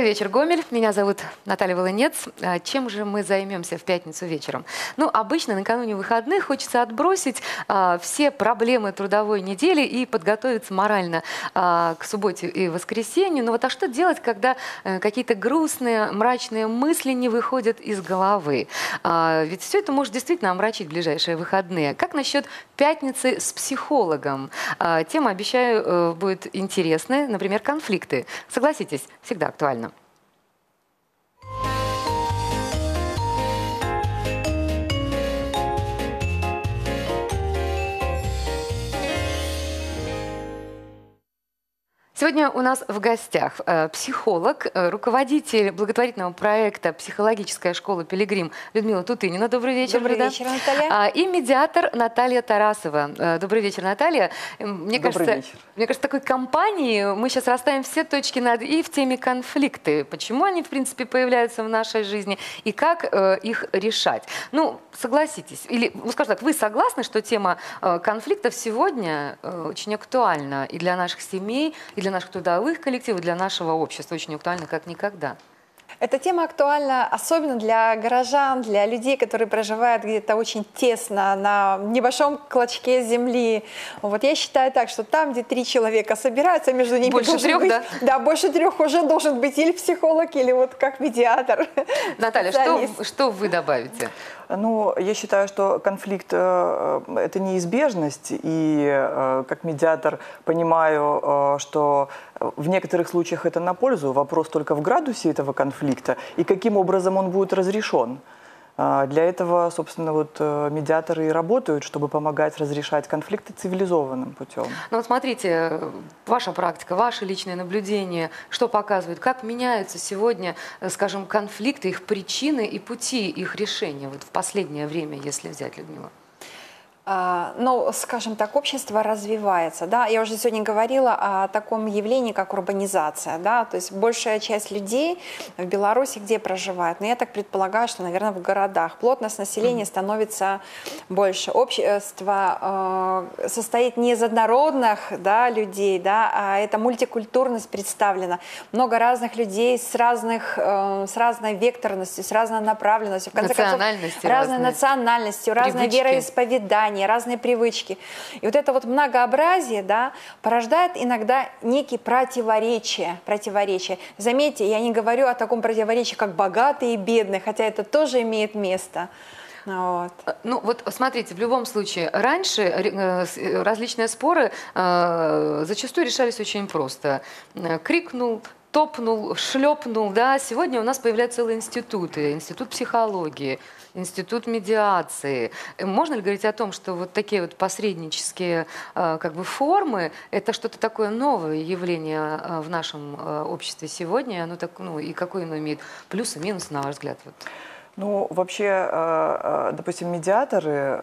Добрый вечер, Гомель. Меня зовут Наталья Волынец. А, чем же мы займемся в пятницу вечером? Ну, обычно накануне выходных хочется отбросить а, все проблемы трудовой недели и подготовиться морально а, к субботе и воскресенью. Но вот а что делать, когда а, какие-то грустные, мрачные мысли не выходят из головы? А, ведь все это может действительно омрачить ближайшие выходные. Как насчет пятницы с психологом? А, тема, обещаю, э, будет интересная. Например, конфликты. Согласитесь, всегда актуально актуально. Yeah. Сегодня у нас в гостях э, психолог, э, руководитель благотворительного проекта «Психологическая школа Пилигрим» Людмила Тутынина. Добрый вечер, Добрый Люда. вечер, Наталья. А, и медиатор Наталья Тарасова. Э, добрый вечер, Наталья. Мне Добрый кажется, вечер. Мне кажется, такой компании мы сейчас расставим все точки над «и» в теме конфликты. Почему они, в принципе, появляются в нашей жизни и как их решать. Ну, согласитесь, или, ну, скажем так, вы согласны, что тема конфликтов сегодня очень актуальна и для наших семей, и для наших трудовых коллективов, для нашего общества очень актуальна как никогда? Эта тема актуальна особенно для горожан, для людей, которые проживают где-то очень тесно на небольшом клочке земли. Вот я считаю так, что там, где три человека собираются, между ними Больше трех, быть, да? Да, больше трех уже должен быть или психолог, или вот как медиатор. Наталья, что, что вы добавите? Ну, я считаю, что конфликт э, – это неизбежность, и э, как медиатор понимаю, э, что в некоторых случаях это на пользу. Вопрос только в градусе этого конфликта и каким образом он будет разрешен. А, Для этого, собственно, вот э, медиаторы и работают, чтобы помогать разрешать конфликты цивилизованным путем. Ну вот смотрите, э, ваша практика, ваши личные наблюдения, что показывают, как меняются сегодня, э, скажем, конфликты, их причины и пути их решения вот в последнее время, если взять Людмила? А, Ну, скажем так, общество развивается. Да? Я уже сегодня говорила о таком явлении, как урбанизация. Да? То есть большая часть людей в Беларуси где проживает? Но я так предполагаю, что, наверное, в городах. Плотность населения становится больше. Общество э, состоит не из однородных да, людей, да, а это мультикультурность представлена. Много разных людей с, разных, э, с разной векторностью, с разной направленностью. В конце концов, разной национальностью, разное Привычки. Вероисповедание, разные привычки. И вот это вот многообразие, да, порождает иногда некие противоречия, противоречия. Заметьте, я не говорю о таком противоречии, как богатые и бедные, хотя это тоже имеет место. Вот. Э, Ну вот смотрите, в любом случае, раньше э, э, различные споры зачастую решались очень просто. Крикнул, топнул, шлепнул, да. Сегодня у нас появляются целые институты, институт психологии, институт медиации. Э, Можно ли говорить о том, что вот такие вот посреднические э, как бы формы это что-то такое новое явление э, в нашем обществе сегодня? и Оно так, ну и какой оно имеет плюсы, минусы, на ваш взгляд? Вот. Ну, вообще, допустим, медиаторы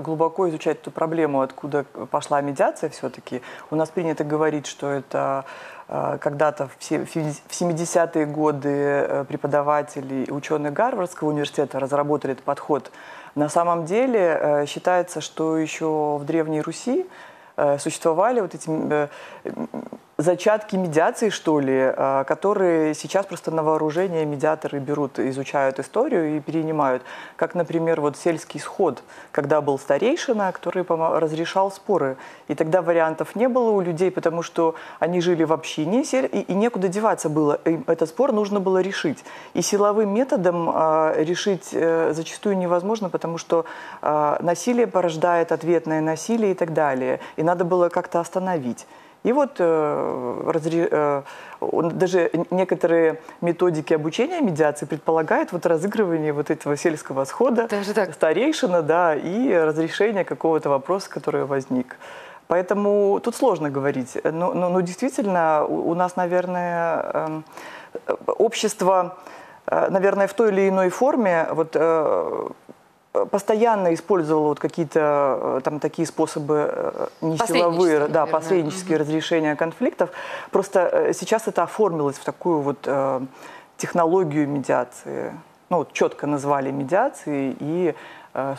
глубоко изучают эту проблему, откуда пошла медиация все-таки. У нас принято говорить, что это когда-то в се- в 70-е годы э, преподаватели и ученые Гарвардского университета разработали этот подход. На самом деле э, считается, что еще в Древней Руси э, существовали вот эти э, зачатки медиации, что ли, э, которые сейчас просто на вооружение медиаторы берут, изучают историю и перенимают. Как, например, вот сельский сход, когда был старейшина, который разрешал споры. И тогда вариантов не было у людей, потому что они жили в общине, и, некуда деваться было. Им этот спор нужно было решить. И силовым методом э, решить э, зачастую невозможно, потому что насилие порождает ответное насилие и так далее. И надо было как-то остановить. И вот э, разре- э, даже некоторые методики обучения медиации предполагают вот разыгрывание вот этого сельского схода, Даже так? старейшина, да, и разрешение какого-то вопроса, который возник. Поэтому тут сложно говорить. Но, но- но действительно у, у нас, наверное, эм, э, общество, э, наверное, в той или иной форме вот, э, постоянно использовало вот какие-то э, там такие способы э, не силовые, да, наверное. посреднические разрешения конфликтов. Просто э, сейчас это оформилось в такую вот э, технологию медиации. Ну, вот четко назвали медиацией и э,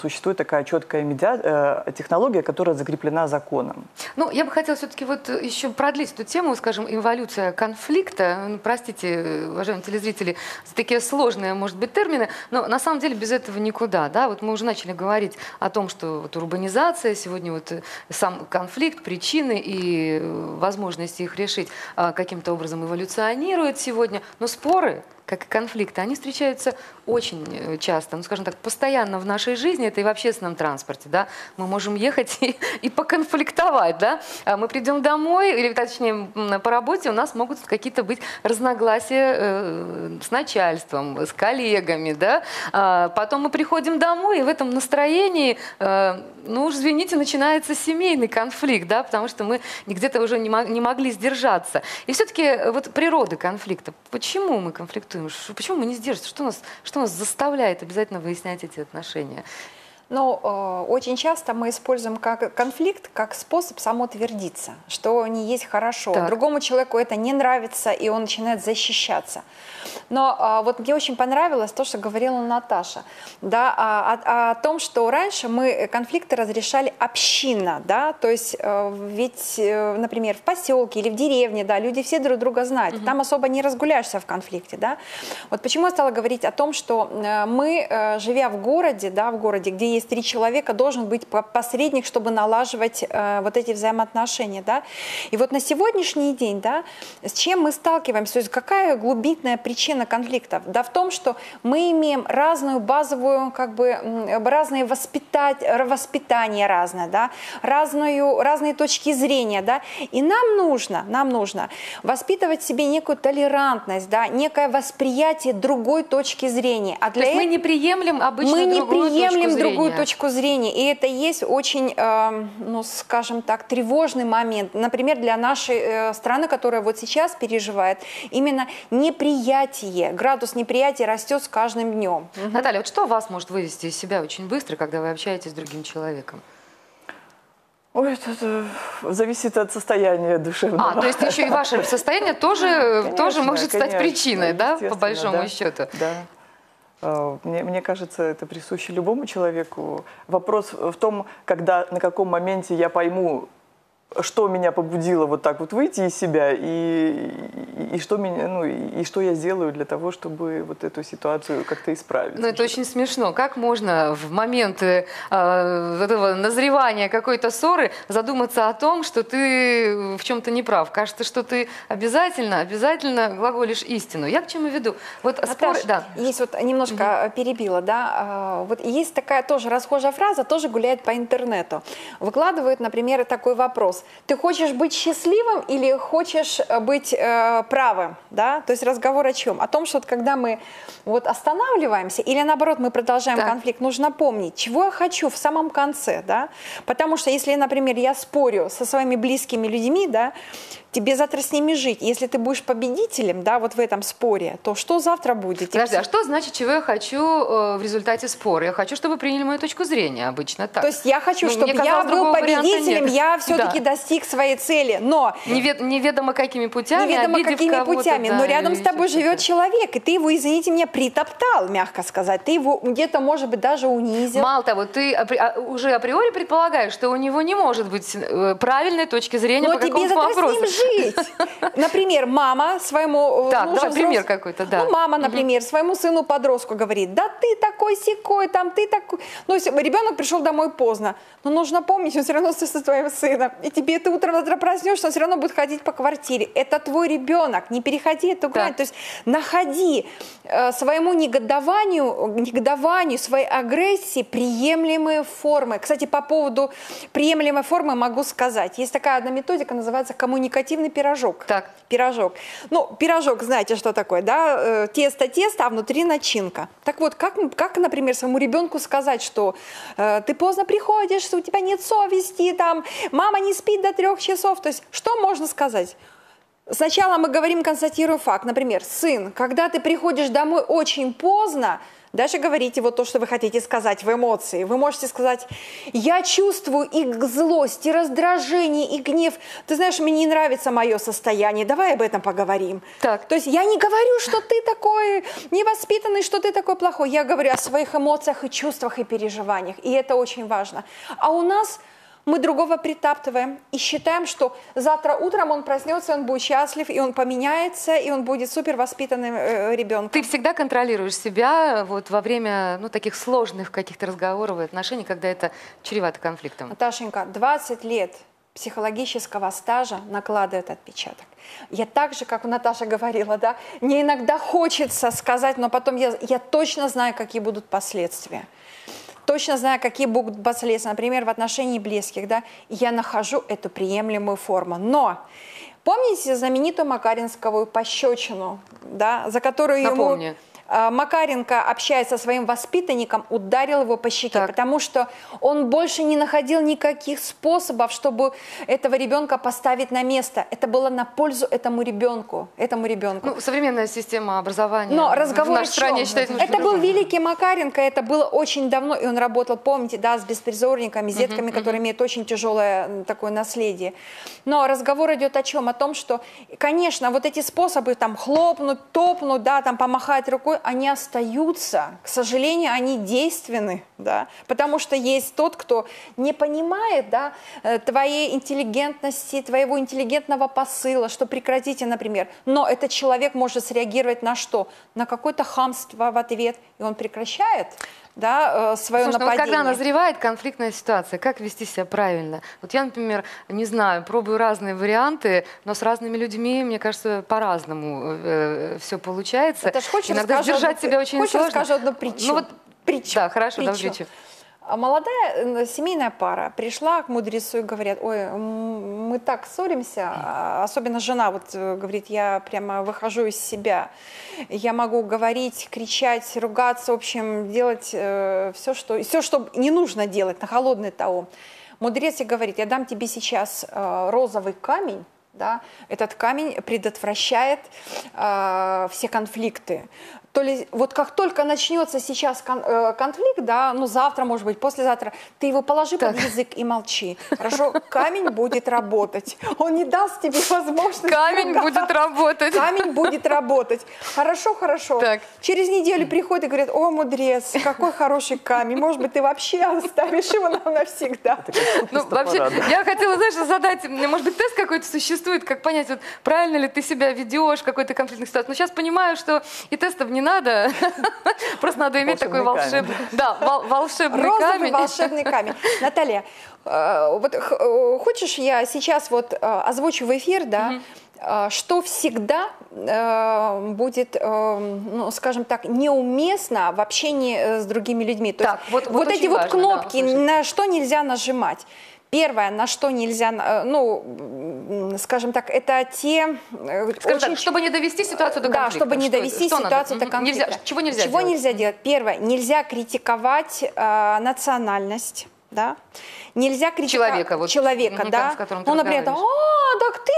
существует такая четкая медиа... э, технология, которая закреплена законом. Ну, я бы хотела все-таки вот еще продлить эту тему, скажем, эволюция конфликта. Ну, простите, уважаемые телезрители, за такие сложные, может быть, термины, но на самом деле без этого никуда. Да? Вот мы уже начали говорить о том, что вот урбанизация, сегодня вот э, сам конфликт, причины и э, возможности их решить а, каким-то образом эволюционируют сегодня. Но споры как и конфликты, они встречаются очень э, часто, ну, скажем так, постоянно в нашей жизни, это и в общественном транспорте, да, мы можем ехать и, и поконфликтовать, да, а мы придем домой, или точнее по работе у нас могут какие-то быть разногласия э, с начальством, с коллегами, да, а потом мы приходим домой, и в этом настроении, э, ну уж извините, начинается семейный конфликт, да, потому что мы где-то уже не, не могли сдержаться. И все-таки вот природа конфликта, почему мы конфликтуем? Почему мы не сдерживаемся? Что нас, что нас заставляет обязательно выяснять эти отношения? Но э, очень часто мы используем как конфликт как способ самоутвердиться, что не есть хорошо. Так. Другому человеку это не нравится, и он начинает защищаться. Но э, вот мне очень понравилось то, что говорила Наташа, да, о, о, о том, что раньше мы конфликты разрешали общинно, да, то есть э, ведь, э, например, в поселке или в деревне, да, люди все друг друга знают, угу. там особо не разгуляешься в конфликте, да. Вот почему я стала говорить о том, что э, мы, э, живя в городе, да, в городе, где есть три человека, должен быть посредник, чтобы налаживать э, вот эти взаимоотношения, да. И вот на сегодняшний день, да, с чем мы сталкиваемся, то есть какая глубинная причина конфликтов? Да в том, что мы имеем разную базовую, как бы, разные воспитать, воспитание разное, да, разную, разные точки зрения, да, и нам нужно, нам нужно воспитывать в себе некую толерантность, да, некое восприятие другой точки зрения. А для То есть мы не приемлем обычно мы не приемлем точку другую точку зрения. И это есть очень, э, ну, скажем так, тревожный момент. Например, для нашей э, страны, которая вот сейчас переживает, именно неприятие, градус неприятия растет с каждым днем. Наталья, вот что вас может вывести из себя очень быстро, когда вы общаетесь с другим человеком? Ой, это, это зависит от состояния душевного. А, то есть еще и ваше состояние тоже, конечно, тоже может конечно, стать причиной, да, по большому да, счету? Да. Э, мне, мне кажется, это присуще любому человеку. Вопрос в том, когда, на каком моменте я пойму, что меня побудило вот так вот выйти из себя и, и, и что меня, ну и, и что я сделаю для того, чтобы вот эту ситуацию как-то исправить. Ну это очень смешно. Как можно в момент э, этого назревания какой-то ссоры задуматься о том, что ты в чем-то не прав? Кажется, что ты обязательно, обязательно глаголишь истину. Я к чему веду? Вот Наташа, спор, да. Есть вот немножко угу. перебила, да. А, вот есть такая тоже расхожая фраза, тоже гуляет по интернету. Выкладывают, например, такой вопрос вопрос. Ты хочешь быть счастливым или хочешь э, быть э, правым? Да? То есть разговор о чем? О том, что вот когда мы вот останавливаемся или наоборот мы продолжаем так. конфликт, нужно помнить, чего я хочу в самом конце. Да? Потому что если, например, я спорю со своими близкими людьми, да, тебе завтра с ними жить. Если ты будешь победителем, да, вот в этом споре, то что завтра будет? Подожди, а что значит, чего я хочу э, в результате спора? Я хочу, чтобы приняли мою точку зрения, обычно так. То есть я хочу, ну, чтобы я был победителем, я все-таки да. достиг своей цели, но... Невед, неведомо какими путями, Неведомо какими путями, да, но рядом с тобой живет человек, и ты его, извините меня, притоптал, мягко сказать. Ты его где-то, может быть, даже унизил. Мало того, ты а, уже априори предполагаешь, что у него не может быть э, правильной точки зрения но по какому-то вопросу жить. Например, мама своему э, Так, давай пример какой-то, да. Ну, мама, например, угу. своему сыну-подростку говорит, да ты такой секой, там ты такой. Ну, ребенок пришел домой поздно, но нужно помнить, он все равно со твоего сына. И тебе ты утром завтра проснешься, он все равно будет ходить по квартире. Это твой ребенок, не переходи эту грань. То есть находи э, своему негодованию, негодованию, своей агрессии приемлемые формы. Кстати, по поводу приемлемой формы могу сказать. Есть такая одна методика, называется коммуникативный пирожок. Так. Пирожок. Ну, пирожок, знаете, что такое, да? Э, тесто, тесто, а внутри начинка. Так вот, как, как например, своему ребенку сказать, что э, ты поздно приходишь, что у тебя нет совести, там, мама не спит до трех часов. То есть, что можно сказать? Сначала мы говорим, констатируем факт. Например, сын, когда ты приходишь домой очень поздно, даже говорите вот то, что вы хотите сказать в эмоции. Вы можете сказать, я чувствую и злость, и раздражение, и гнев. Ты знаешь, мне не нравится мое состояние, давай об этом поговорим. Так. То есть я не говорю, что ты такой невоспитанный, что ты такой плохой. Я говорю о своих эмоциях и чувствах и переживаниях. И это очень важно. А у нас мы другого притаптываем и считаем, что завтра утром он проснется, он будет счастлив, и он поменяется, и он будет супер воспитанным э, ребенком. Ты всегда контролируешь себя вот во время ну, таких сложных каких-то разговоров и отношений, когда это чревато конфликтом. Наташенька, 20 лет психологического стажа накладывает отпечаток. Я так же, как у Наташи говорила, да, мне иногда хочется сказать, но потом я, я точно знаю, какие будут последствия точно знаю, какие будут последствия, например, в отношении близких, да, я нахожу эту приемлемую форму. Но помните знаменитую Макаринскую пощечину, да, за которую Напомни. ему Макаренко, общаясь со своим воспитанником, ударил его по щеке, так. потому что он больше не находил никаких способов, чтобы этого ребенка поставить на место. Это было на пользу этому ребенку. Этому ребенку. Ну, современная система образования Но разговор в нашей стране считается... Это был великий Макаренко, это было очень давно, и он работал, помните, да, с беспризорниками, с детками, uh-huh, которые uh-huh. имеют очень тяжелое такое наследие. Но разговор идет о чем? О том, что, конечно, вот эти способы, там, хлопнуть, топнуть, да, там, помахать рукой, они остаются, к сожалению, они действенны, да, потому что есть тот, кто не понимает, да, э, твоей интеллигентности, твоего интеллигентного посыла, что прекратите, например, но этот человек может среагировать на что? На какое-то хамство в ответ, и он прекращает да, э, свое Слушай, нападение. Ну, вот когда назревает конфликтная ситуация, как вести себя правильно? Вот я, например, не знаю, пробую разные варианты, но с разными людьми, мне кажется, по-разному э, э все получается. Это ж хочешь Иногда сдержать себя очень хочешь сложно. расскажу одну притчу? Ну вот притчу. Да, хорошо, притчу. да, притчу. А молодая семейная пара пришла к мудрецу и говорят, ой, мы так ссоримся, а особенно жена вот э, говорит, я прямо выхожу из себя, я могу говорить, кричать, ругаться, в общем, делать э, все, что, все, что не нужно делать на холодный тао. Мудрец и говорит, я дам тебе сейчас э, розовый камень, да, этот камень предотвращает э, все конфликты то ли вот как только начнется сейчас кон, э, конфликт, да, ну завтра, может быть, послезавтра, ты его положи так. под язык и молчи. Хорошо, камень будет работать. Он не даст тебе возможность. Камень ругаться. будет работать. Камень будет работать. Хорошо, хорошо. Так. Через неделю приходит и говорит, о, мудрец, какой хороший камень. Может быть, ты вообще оставишь его нам навсегда. Ну, вообще, я хотела, знаешь, задать, может быть, тест какой-то существует, как понять, вот правильно ли ты себя ведешь в какой-то конфликтной ситуации. Но сейчас понимаю, что и тестов не надо. Просто надо иметь такой волшебный, да, волшебный камень. волшебный камень. Наталья, э, вот э, хочешь я сейчас вот э, озвучу в эфир, да, что всегда э, будет, э, ну, скажем так, неуместно в общении с другими людьми. То так, есть вот, вот, вот эти вот кнопки, да, на что нельзя нажимать. Первое, на что нельзя, ну, скажем так, это те... Э, скажем очень... так, чтобы не довести ситуацию до конфликта. Да, чтобы не довести что, ситуацию что до конфликта. Нельзя, чего нельзя Чего делать? нельзя делать? Первое, нельзя критиковать э, национальность, да, нельзя критиковать человека, вот, человека, угу, да, с которым ну, например, а, так ты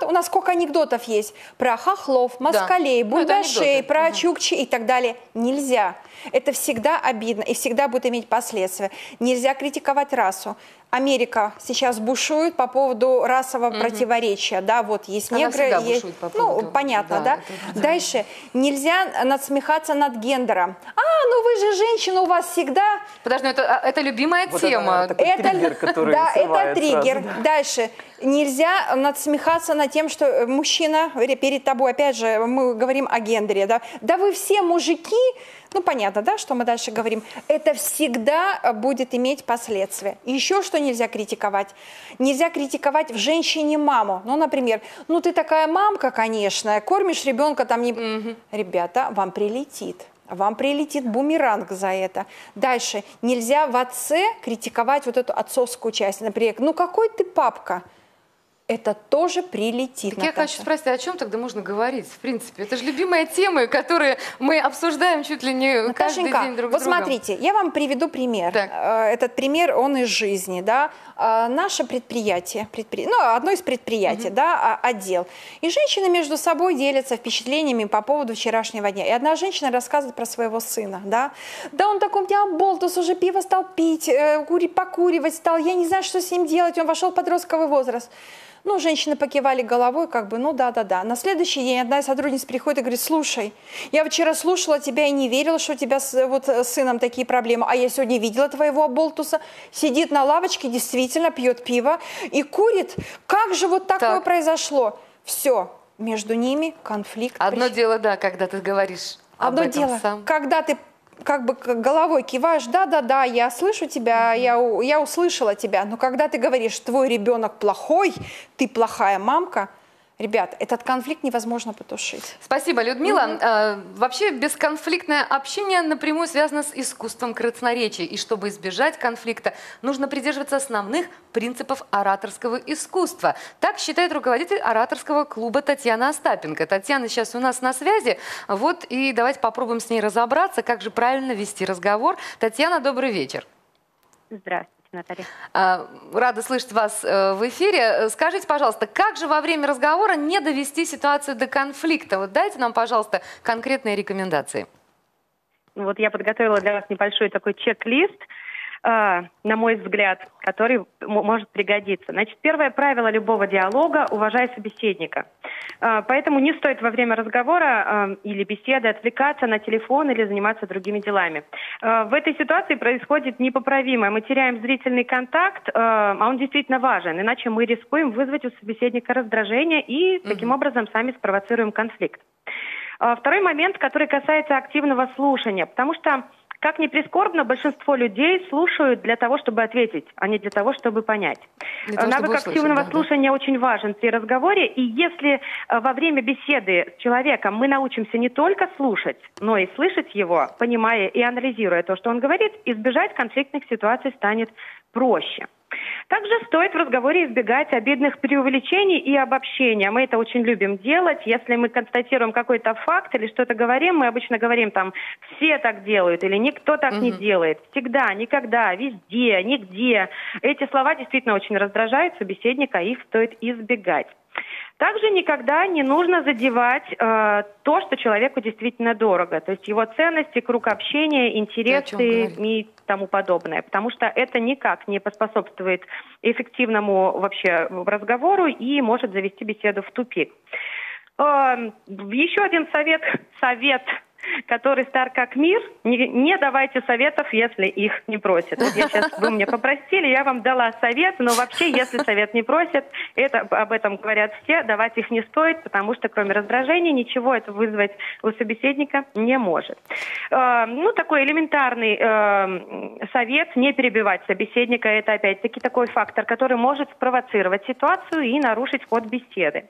вот, у нас сколько анекдотов есть про хохлов, москалей, да. бульдашей, ну, про угу. чукчи и так далее. Нельзя. Это всегда обидно и всегда будет иметь последствия. Нельзя критиковать расу. Америка сейчас бушует по поводу расового угу. противоречия, да, вот есть Она негры, есть, по ну, поводу... ну понятно, да. да? Это, Дальше нельзя надсмехаться над гендером. А, ну вы же женщина, у вас всегда. Подожди, ну это это любимая вот тема. Это, это триггер, который да, это триггер. Сразу. Дальше нельзя надсмехаться над тем, что мужчина перед тобой, опять же, мы говорим о гендере, да, да вы все мужики, ну понятно, да, что мы дальше говорим, это всегда будет иметь последствия. Еще что нельзя критиковать? Нельзя критиковать в женщине маму. Ну, например, ну ты такая мамка, конечно, кормишь ребенка там не... Угу. Ребята, вам прилетит. Вам прилетит бумеранг за это. Дальше. Нельзя в отце критиковать вот эту отцовскую часть. Например, ну какой ты папка? Это тоже прилетит. Так я хочу спросить, о чем тогда можно говорить, в принципе? Это же любимые темы, которые мы обсуждаем чуть ли не Наташенька, каждый день друг вот другом. смотрите, я вам приведу пример. Так. Э, этот пример, он из жизни, да. Э, наше предприятие, предпри... ну, одно из предприятий, угу. да, а, отдел. И женщины между собой делятся впечатлениями по поводу вчерашнего дня. И одна женщина рассказывает про своего сына, да. Да он такой у меня болтус, уже пиво стал пить, э, покуривать стал, я не знаю, что с ним делать, он вошел в подростковый возраст. Ну, женщины покивали головой, как бы, ну да-да-да. На следующий день одна из сотрудниц приходит и говорит, слушай, я вчера слушала тебя и не верила, что у тебя с, вот, с сыном такие проблемы, а я сегодня видела твоего оболтуса, сидит на лавочке, действительно пьет пиво и курит. Как же вот такое так. произошло? Все, между ними конфликт. Одно Прич... дело, да, когда ты говоришь Одно об этом дело, сам. когда ты как бы головой киваешь, да-да-да, я слышу тебя, я, я услышала тебя, но когда ты говоришь, твой ребенок плохой, ты плохая мамка – Ребят, этот конфликт невозможно потушить. Спасибо, Людмила. Mm-hmm. Вообще бесконфликтное общение напрямую связано с искусством красноречия. И чтобы избежать конфликта, нужно придерживаться основных принципов ораторского искусства. Так считает руководитель ораторского клуба Татьяна Остапенко. Татьяна сейчас у нас на связи. Вот и давайте попробуем с ней разобраться, как же правильно вести разговор. Татьяна, добрый вечер. Здравствуйте. Наталья. А, рада слышать вас э, в эфире. Скажите, пожалуйста, как же во время разговора не довести ситуацию до конфликта? Вот дайте нам, пожалуйста, конкретные рекомендации. Ну вот я подготовила для вас небольшой такой чек-лист – на мой взгляд, который может пригодиться. Значит, первое правило любого диалога – уважай собеседника. А, поэтому не стоит во время разговора а, или беседы отвлекаться на телефон или заниматься другими делами. В этой ситуации происходит непоправимое. Мы теряем зрительный контакт, а он действительно важен, иначе мы рискуем вызвать у собеседника раздражение и таким образом сами спровоцируем конфликт. Второй момент, который касается активного слушания, потому что как ни прискорбно, большинство людей слушают для того, чтобы ответить, а не для того, чтобы понять. Того, Навык чтобы активного услышать, да, слушания да. очень важен при разговоре, и если э, во время беседы с человеком мы научимся не только слушать, но и слышать его, понимая и анализируя то, что он говорит, избежать конфликтных ситуаций станет проще. Также стоит в разговоре избегать обидных преувеличений и обобщения. Мы это очень любим делать. Если мы констатируем какой-то факт или что-то говорим, мы обычно говорим там «все так делают» или «никто так угу. не делает». Всегда, никогда, везде, нигде. Эти слова действительно очень раздражают собеседника, их стоит избегать. Также никогда не нужно задевать э, то, что человеку действительно дорого, то есть его ценности, круг общения, интересы и тому подобное, потому что это никак не поспособствует эффективному вообще разговору и может завести беседу в тупик. Э, еще один совет, совет который стар как мир, не, не давайте советов, если их не просят. Вот я сейчас, вы мне попросили, я вам дала совет, но вообще, если совет не просят, это, об этом говорят все, давать их не стоит, потому что кроме раздражения ничего это вызвать у собеседника не может. Э, ну, такой элементарный э, совет, не перебивать собеседника, это опять-таки такой фактор, который может спровоцировать ситуацию и нарушить ход беседы.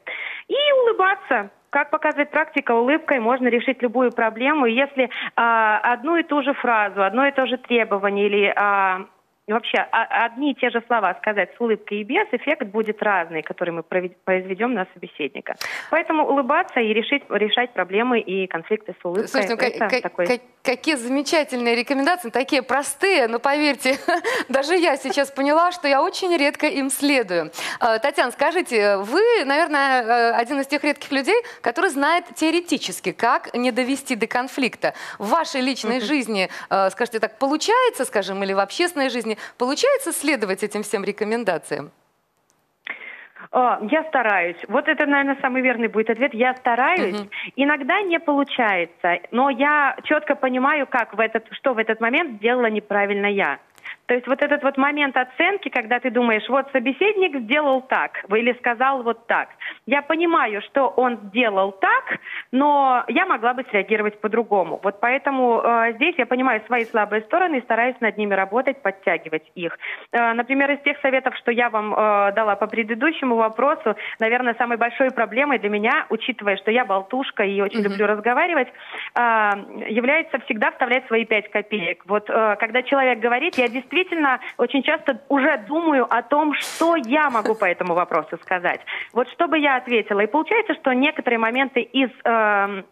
И улыбаться, как показывает практика, улыбкой можно решить любую проблему. Если а, одну и ту же фразу, одно и то же требование или а, вообще одни и те же слова сказать с улыбкой и без, эффект будет разный, который мы произведем на собеседника. Поэтому улыбаться и решить, решать проблемы и конфликты с улыбкой. Слушайте, ну, это такой... какие замечательные рекомендации, такие простые, но поверьте, даже я сейчас поняла, что я очень редко им следую. А, Татьяна, скажите, вы, наверное, э, один из тех редких людей, который знает теоретически, как не довести до конфликта. В вашей личной жизни, э, скажите так, получается, скажем, или в общественной жизни жизни. Получается следовать этим всем рекомендациям? Я стараюсь. Вот это, наверное, самый верный будет ответ. Я стараюсь. Угу. Иногда не получается, но я четко понимаю, как в этот, что в этот момент сделала неправильно я. То есть вот этот вот момент оценки, когда ты думаешь, вот собеседник сделал так, или сказал вот так. Я понимаю, что он сделал так, но я могла бы среагировать по-другому. Вот поэтому э, здесь я понимаю свои слабые стороны и стараюсь над ними работать, подтягивать их. Э, например, из тех советов, что я вам э, дала по предыдущему вопросу, наверное, самой большой проблемой для меня, учитывая, что я болтушка и очень mm-hmm. люблю разговаривать, э, является всегда вставлять свои пять копеек. Вот э, когда человек говорит, я действительно действительно очень часто уже думаю о том, что я могу по этому вопросу сказать. Вот что бы я ответила. И получается, что некоторые моменты из э,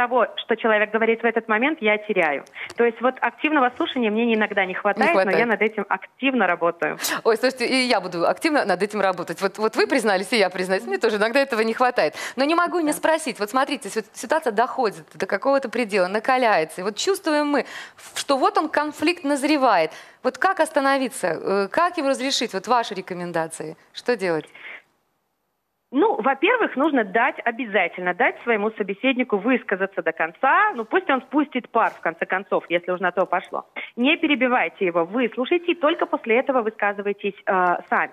того, что человек говорит в этот момент, я теряю. То есть вот активного слушания мне иногда не хватает, не хватает. но я над этим активно работаю. Ой, слушайте, и я буду активно над этим работать. Вот, вот вы признались, и я признаюсь, мне тоже иногда этого не хватает. Но не могу не спросить. Вот смотрите, ситуация доходит до какого-то предела, накаляется. И вот чувствуем мы, что вот он конфликт назревает. Вот как остановиться, э, как его разрешить? Вот ваши рекомендации. Что делать? Ну, во-первых, нужно дать, обязательно дать своему собеседнику высказаться до конца. Ну, пусть он спустит пар, в конце концов, если уж на то пошло. Не перебивайте его, выслушайте, и только после этого высказывайтесь э, сами.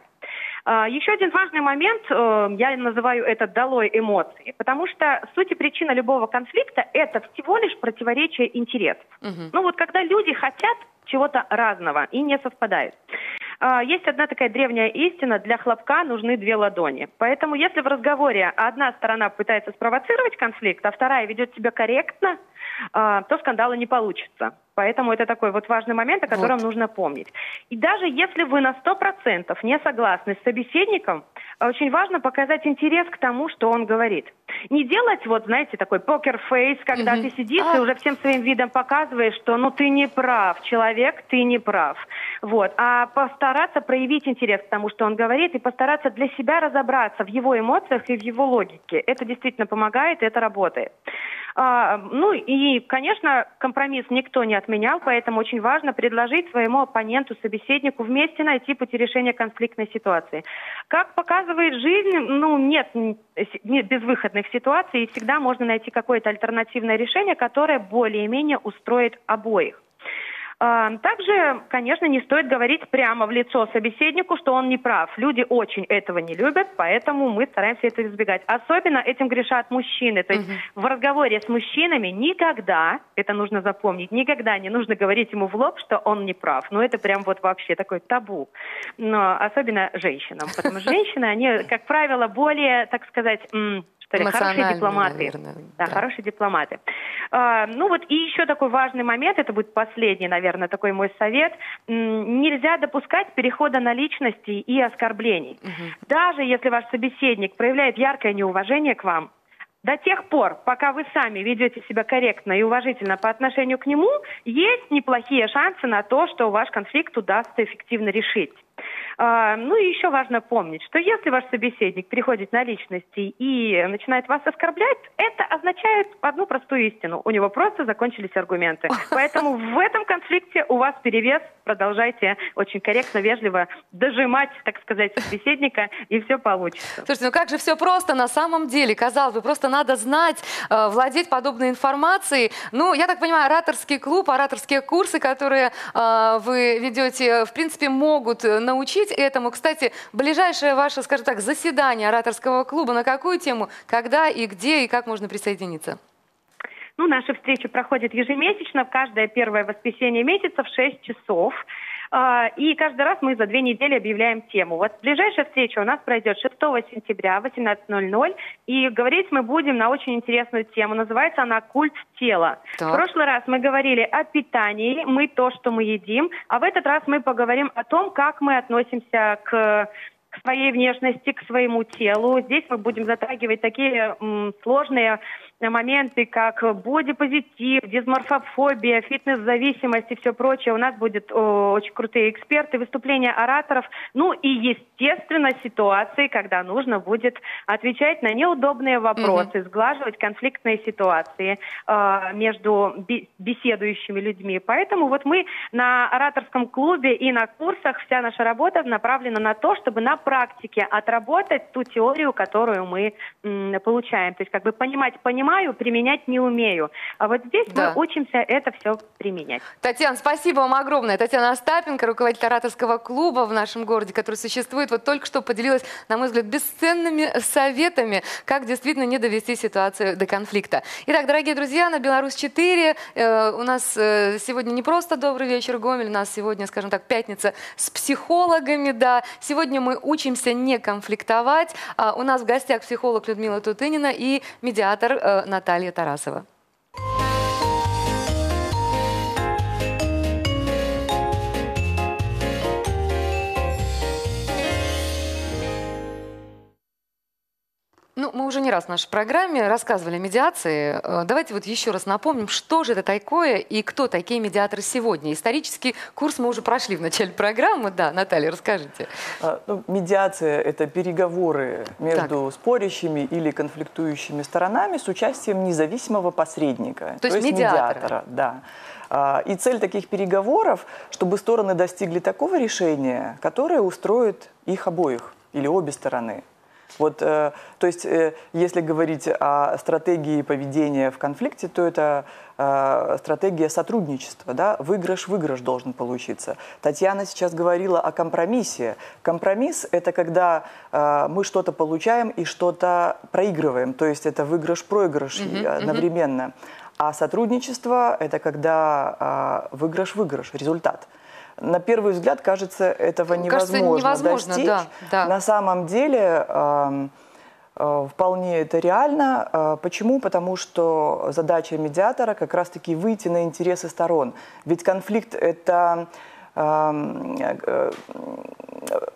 Э, еще один важный момент, э, я называю это «долой эмоции», потому что суть и причина любого конфликта – это всего лишь противоречие интересов. Угу. Ну вот когда люди хотят чего-то разного и не совпадают. А, есть одна такая древняя истина, для хлопка нужны две ладони. Поэтому если в разговоре одна сторона пытается спровоцировать конфликт, а вторая ведет себя корректно, то скандала не получится. Поэтому это такой вот важный момент, о котором вот. нужно помнить. И даже если вы на 100% не согласны с собеседником, очень важно показать интерес к тому, что он говорит. Не делать вот, знаете, такой покер-фейс, когда угу. ты сидишь а. и уже всем своим видом показываешь, что ну ты не прав, человек, ты не прав. Вот. А постараться проявить интерес к тому, что он говорит, и постараться для себя разобраться в его эмоциях и в его логике. Это действительно помогает, это работает. А, ну и, конечно, компромисс никто не отменял, поэтому очень важно предложить своему оппоненту, собеседнику вместе найти пути решения конфликтной ситуации. Как показывает жизнь, ну нет, нет безвыходных ситуаций, и всегда можно найти какое-то альтернативное решение, которое более-менее устроит обоих. Также, конечно, не стоит говорить прямо в лицо собеседнику, что он не прав. Люди очень этого не любят, поэтому мы стараемся это избегать. Особенно этим грешат мужчины. То есть угу. в разговоре с мужчинами никогда, это нужно запомнить, никогда не нужно говорить ему в лоб, что он не прав. Ну, это прям вот вообще такой табу. Но особенно женщинам. Потому что женщины, они, как правило, более, так сказать, что ли, хорошие дипломаты. Наверное, да, да, хорошие дипломаты. А, ну вот и еще такой важный момент, это будет последний, наверное, такой мой совет. Нельзя допускать перехода на личности и оскорблений. Угу. Даже если ваш собеседник проявляет яркое неуважение к вам, до тех пор, пока вы сами ведете себя корректно и уважительно по отношению к нему, есть неплохие шансы на то, что ваш конфликт удастся эффективно решить. А, ну и еще важно помнить, что если ваш собеседник приходит на личности и начинает вас оскорблять, это означает одну простую истину. У него просто закончились аргументы. Поэтому в этом конфликте у вас перевес. Продолжайте очень корректно, вежливо дожимать, так сказать, собеседника, и все получится. Слушайте, ну как же все просто на самом деле. Казалось бы, просто надо знать, э, владеть подобной информацией. Ну, я так понимаю, ораторский клуб, ораторские курсы, которые э, вы ведете, в принципе, могут научить этому. Кстати, ближайшее ваше, скажем так, заседание ораторского клуба на какую тему, когда и где, и как можно присоединиться? Ну, наши встречи проходят ежемесячно, в каждое первое воскресенье месяца в 6 часов. А, и каждый раз мы за две недели объявляем тему. Вот ближайшая встреча у нас пройдет 6 сентября в 18.00. И говорить мы будем на очень интересную тему. Называется она «Культ тела». Так. В прошлый раз мы говорили о питании, мы то, что мы едим. А в этот раз мы поговорим о том, как мы относимся к к своей внешности, к своему телу. Здесь мы будем затрагивать такие м, сложные моменты, как бодипозитив, дисморфофобия, фитнес-зависимость и все прочее. У нас будут о, очень крутые эксперты, выступления ораторов. Ну и, естественно, ситуации, когда нужно будет отвечать на неудобные вопросы, mm-hmm. сглаживать конфликтные ситуации э, между беседующими людьми. Поэтому вот мы на ораторском клубе и на курсах, вся наша работа направлена на то, чтобы на практике отработать ту теорию, которую мы м, получаем. То есть как бы понимать, понимать понимаю, применять не умею. А вот здесь да. мы учимся это все применять. Татьяна, спасибо вам огромное. Татьяна Остапенко, руководитель ораторского клуба в нашем городе, который существует, вот только что поделилась, на мой взгляд, бесценными советами, как действительно не довести ситуацию до конфликта. Итак, дорогие друзья, на Беларусь-4 э, у нас э, сегодня не просто добрый вечер, Гомель, у нас сегодня, скажем так, пятница с психологами, да. Сегодня мы учимся не конфликтовать. А у нас в гостях психолог Людмила Тутынина и медиатор э, Наталья Тарасова. Уже не раз в нашей программе рассказывали о медиации. Э, давайте вот еще раз напомним, что же это такое и кто такие медиаторы сегодня. Исторический курс мы уже прошли в начале программы. Да, Наталья, расскажите. А, ну, медиация – это переговоры между так. спорящими или конфликтующими сторонами с участием независимого посредника. То, то есть, есть медиатора. медиатора. Да. А, и цель таких переговоров, чтобы стороны достигли такого решения, которое устроит их обоих или обе стороны. Вот, э, то есть, э, если говорить о стратегии поведения в конфликте, то это э, стратегия сотрудничества, да, выигрыш-выигрыш должен получиться. Татьяна сейчас говорила о компромиссе. Компромисс – это когда э, мы что-то получаем и что-то проигрываем, то есть это выигрыш-проигрыш mm-hmm, одновременно. Mm-hmm. А сотрудничество – это когда э, выигрыш-выигрыш, результат на первый взгляд кажется этого невозможно, кажется, невозможно достичь. Да, да. На самом деле э, э, вполне это реально. Э, почему? Потому что задача медиатора как раз-таки выйти на интересы сторон. Ведь конфликт это э, Э,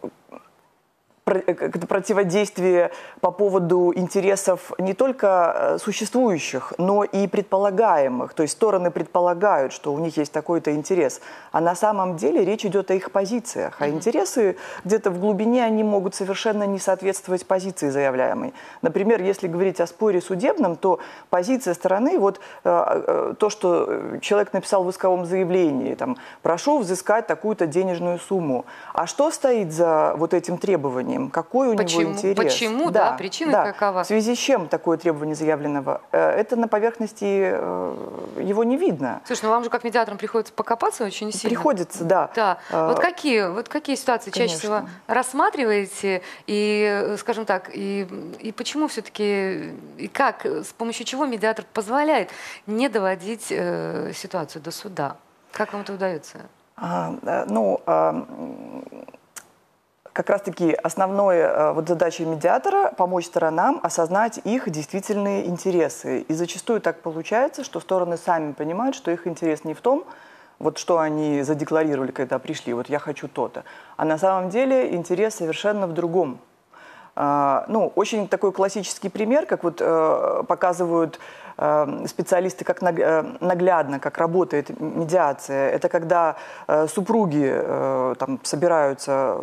противодействие по поводу интересов не только э, существующих, но и предполагаемых. То есть стороны предполагают, что у них есть такой-то интерес, а на самом деле речь идет о их позициях. А интересы где-то в глубине, они могут совершенно не соответствовать позиции заявляемой. Например, если говорить о споре судебном, то позиция стороны, вот э, то, что человек написал в исковом заявлении, там, прошу взыскать такую-то денежную сумму. А что стоит за вот этим требованием? Ним, какой у почему, него интерес. Почему, да, да причина да. какова? В связи с чем такое требование заявленного? Э, это на поверхности э, его не видно. Слушай, ну вам же как медиаторам приходится покопаться очень сильно. Приходится, да. Да. А, вот какие, вот какие ситуации Конечно. чаще всего рассматриваете и, скажем так, и, и почему все-таки, и как, с помощью чего медиатор позволяет не доводить э, ситуацию до суда? Как вам это удается? А, ну, а, как раз-таки основная э, вот задача медиатора – помочь сторонам осознать их действительные интересы. И зачастую так получается, что стороны сами понимают, что их интерес не в том, вот что они задекларировали, когда пришли, вот я хочу то-то. А на самом деле интерес совершенно в другом. А, ну, очень такой классический пример, как вот э, показывают специалисты, как наглядно, как работает медиация. Это когда супруги там собираются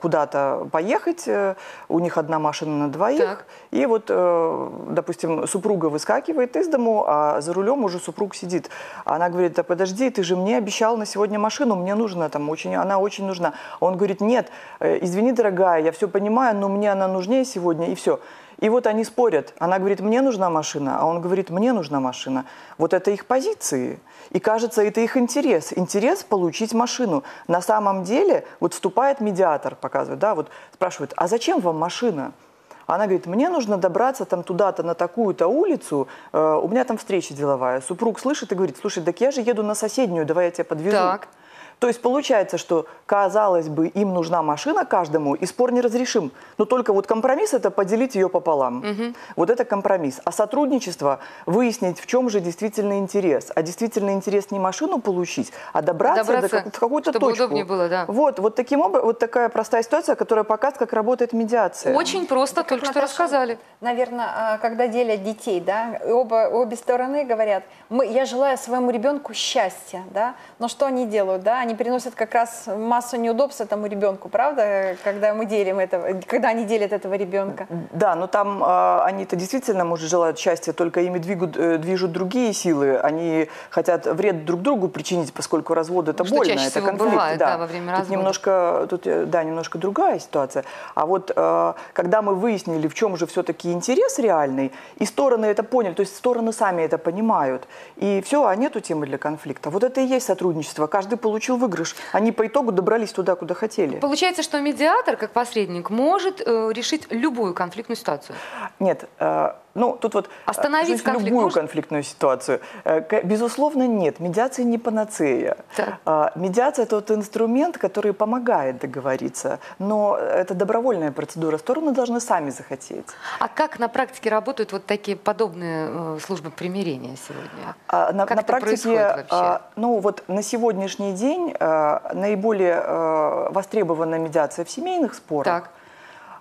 куда-то поехать, э, у них одна машина на двоих, так. и вот, э, допустим, супруга выскакивает из дому, а за рулем уже супруг сидит. Она говорит, да подожди, ты же мне обещал на сегодня машину, мне нужна там очень, она очень нужна. Он говорит, нет, э, извини, дорогая, я все понимаю, но мне она нужнее сегодня, и все. И вот они спорят. Она говорит, мне нужна машина, а он говорит, мне нужна машина. Вот это их позиции. И кажется, это их интерес. Интерес получить машину. На самом деле, вот вступает медиатор, показывает, да, вот спрашивает, а зачем вам машина? Она говорит, мне нужно добраться там туда-то, на такую-то улицу, э, у меня там встреча деловая. Супруг слышит и говорит, слушай, так я же еду на соседнюю, давай я тебя подвезу. Так. То есть получается, что, казалось бы, им нужна машина каждому, и спор неразрешим. Но только вот компромисс – это поделить ее пополам. Угу. Вот это компромисс. А сотрудничество – выяснить, в чем же действительно интерес. А действительно интерес не машину получить, а добраться, добраться до, в какую-то чтобы точку. удобнее было, да. Вот, вот таким образом, вот такая простая ситуация, которая показывает, как работает медиация. Очень просто, это только что рассказали. Наверное, а, когда делят детей, да, оба, обе стороны говорят, мы, я желаю своему ребенку счастья, да, но что они делают, да, они приносят как раз массу неудобств этому ребенку, правда, когда мы делим этого, когда они делят этого ребенка. Да, но там э, они-то действительно, может, желают счастья, только ими двигают, э, движут другие силы. Они хотят вред друг другу причинить, поскольку развод это Что больно, чаще это конфликт. Бывает, да. да, во время развода. Тут немножко, тут, э, да, немножко другая ситуация. А вот э, когда мы выяснили, в чем же все-таки интерес реальный, и стороны это поняли, то есть стороны сами это понимают, и все, а нету темы для конфликта. Вот это и есть сотрудничество. Каждый получил выигрыш. Они по итогу добрались туда, куда хотели. Получается, что медиатор, как посредник, может э, решить любую конфликтную ситуацию? Нет. Э, ну, тут вот э, остановить конфликт любую может? конфликтную ситуацию. Э, безусловно, нет. Медиация не панацея. Так. А, медиация – это тот инструмент, который помогает договориться. Но это добровольная процедура. Стороны должны сами захотеть. А как на практике работают вот такие подобные э, службы примирения сегодня? А, на, как на это практике, вообще? А, ну, вот на сегодняшний день наиболее востребована медиация в семейных спорах. Так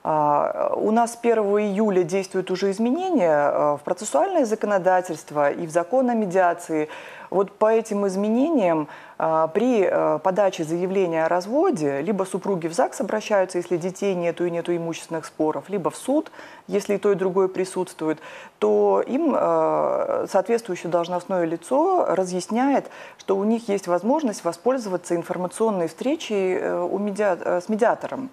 у нас с 1 июля действуют уже изменения э, в процессуальное законодательство и в закон о медиации. Вот по этим изменениям а, при э, подаче заявления о разводе либо супруги в ЗАГС обращаются, если детей нету и нету имущественных споров, либо в суд, если и то, и другое присутствует, то им э, соответствующее должностное лицо разъясняет, что у них есть возможность воспользоваться информационной встречей у медиа... с медиатором.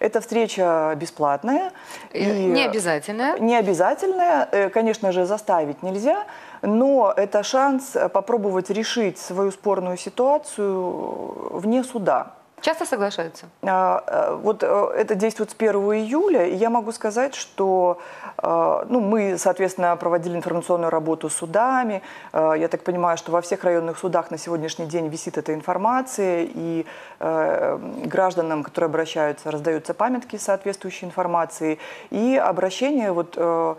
Эта встреча бесплатная. И не обязательная. Не обязательная. Э, конечно же, заставить нельзя, но это шанс попробовать решить свою спорную ситуацию вне суда. Часто соглашаются? А, э, вот э, это действует с 1 июля, и я могу сказать, что ну, мы, соответственно, проводили информационную работу с судами. Я так понимаю, что во всех районных судах на сегодняшний день висит эта информация, и гражданам, которые обращаются, раздаются памятки с соответствующей информацией. И обращение вот Э,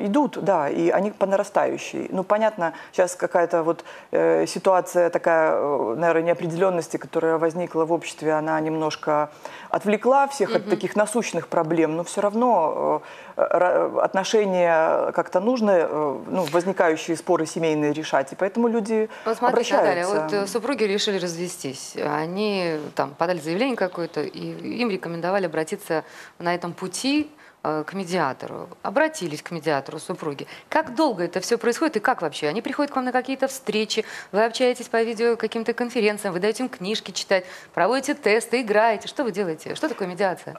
идут, да, и они по нарастающей. Ну, понятно, сейчас какая-то вот э, ситуация такая, э, наверное, неопределенности, которая возникла в обществе, она немножко отвлекла всех угу. от таких насущных проблем, но все равно э, отношения как-то нужно, э, ну, возникающие споры семейные решать, и поэтому люди вот обращаются. Наталья, вот супруги решили развестись, они там подали заявление какое-то, и им рекомендовали обратиться на этом пути Э, к медиатору, обратились к медиатору супруги. Как долго это все происходит и как вообще? Они приходят к вам на какие-то встречи, вы общаетесь по видео каким-то конференциям, вы даете им книжки читать, проводите тесты, играете. Что вы делаете? Что такое медиация?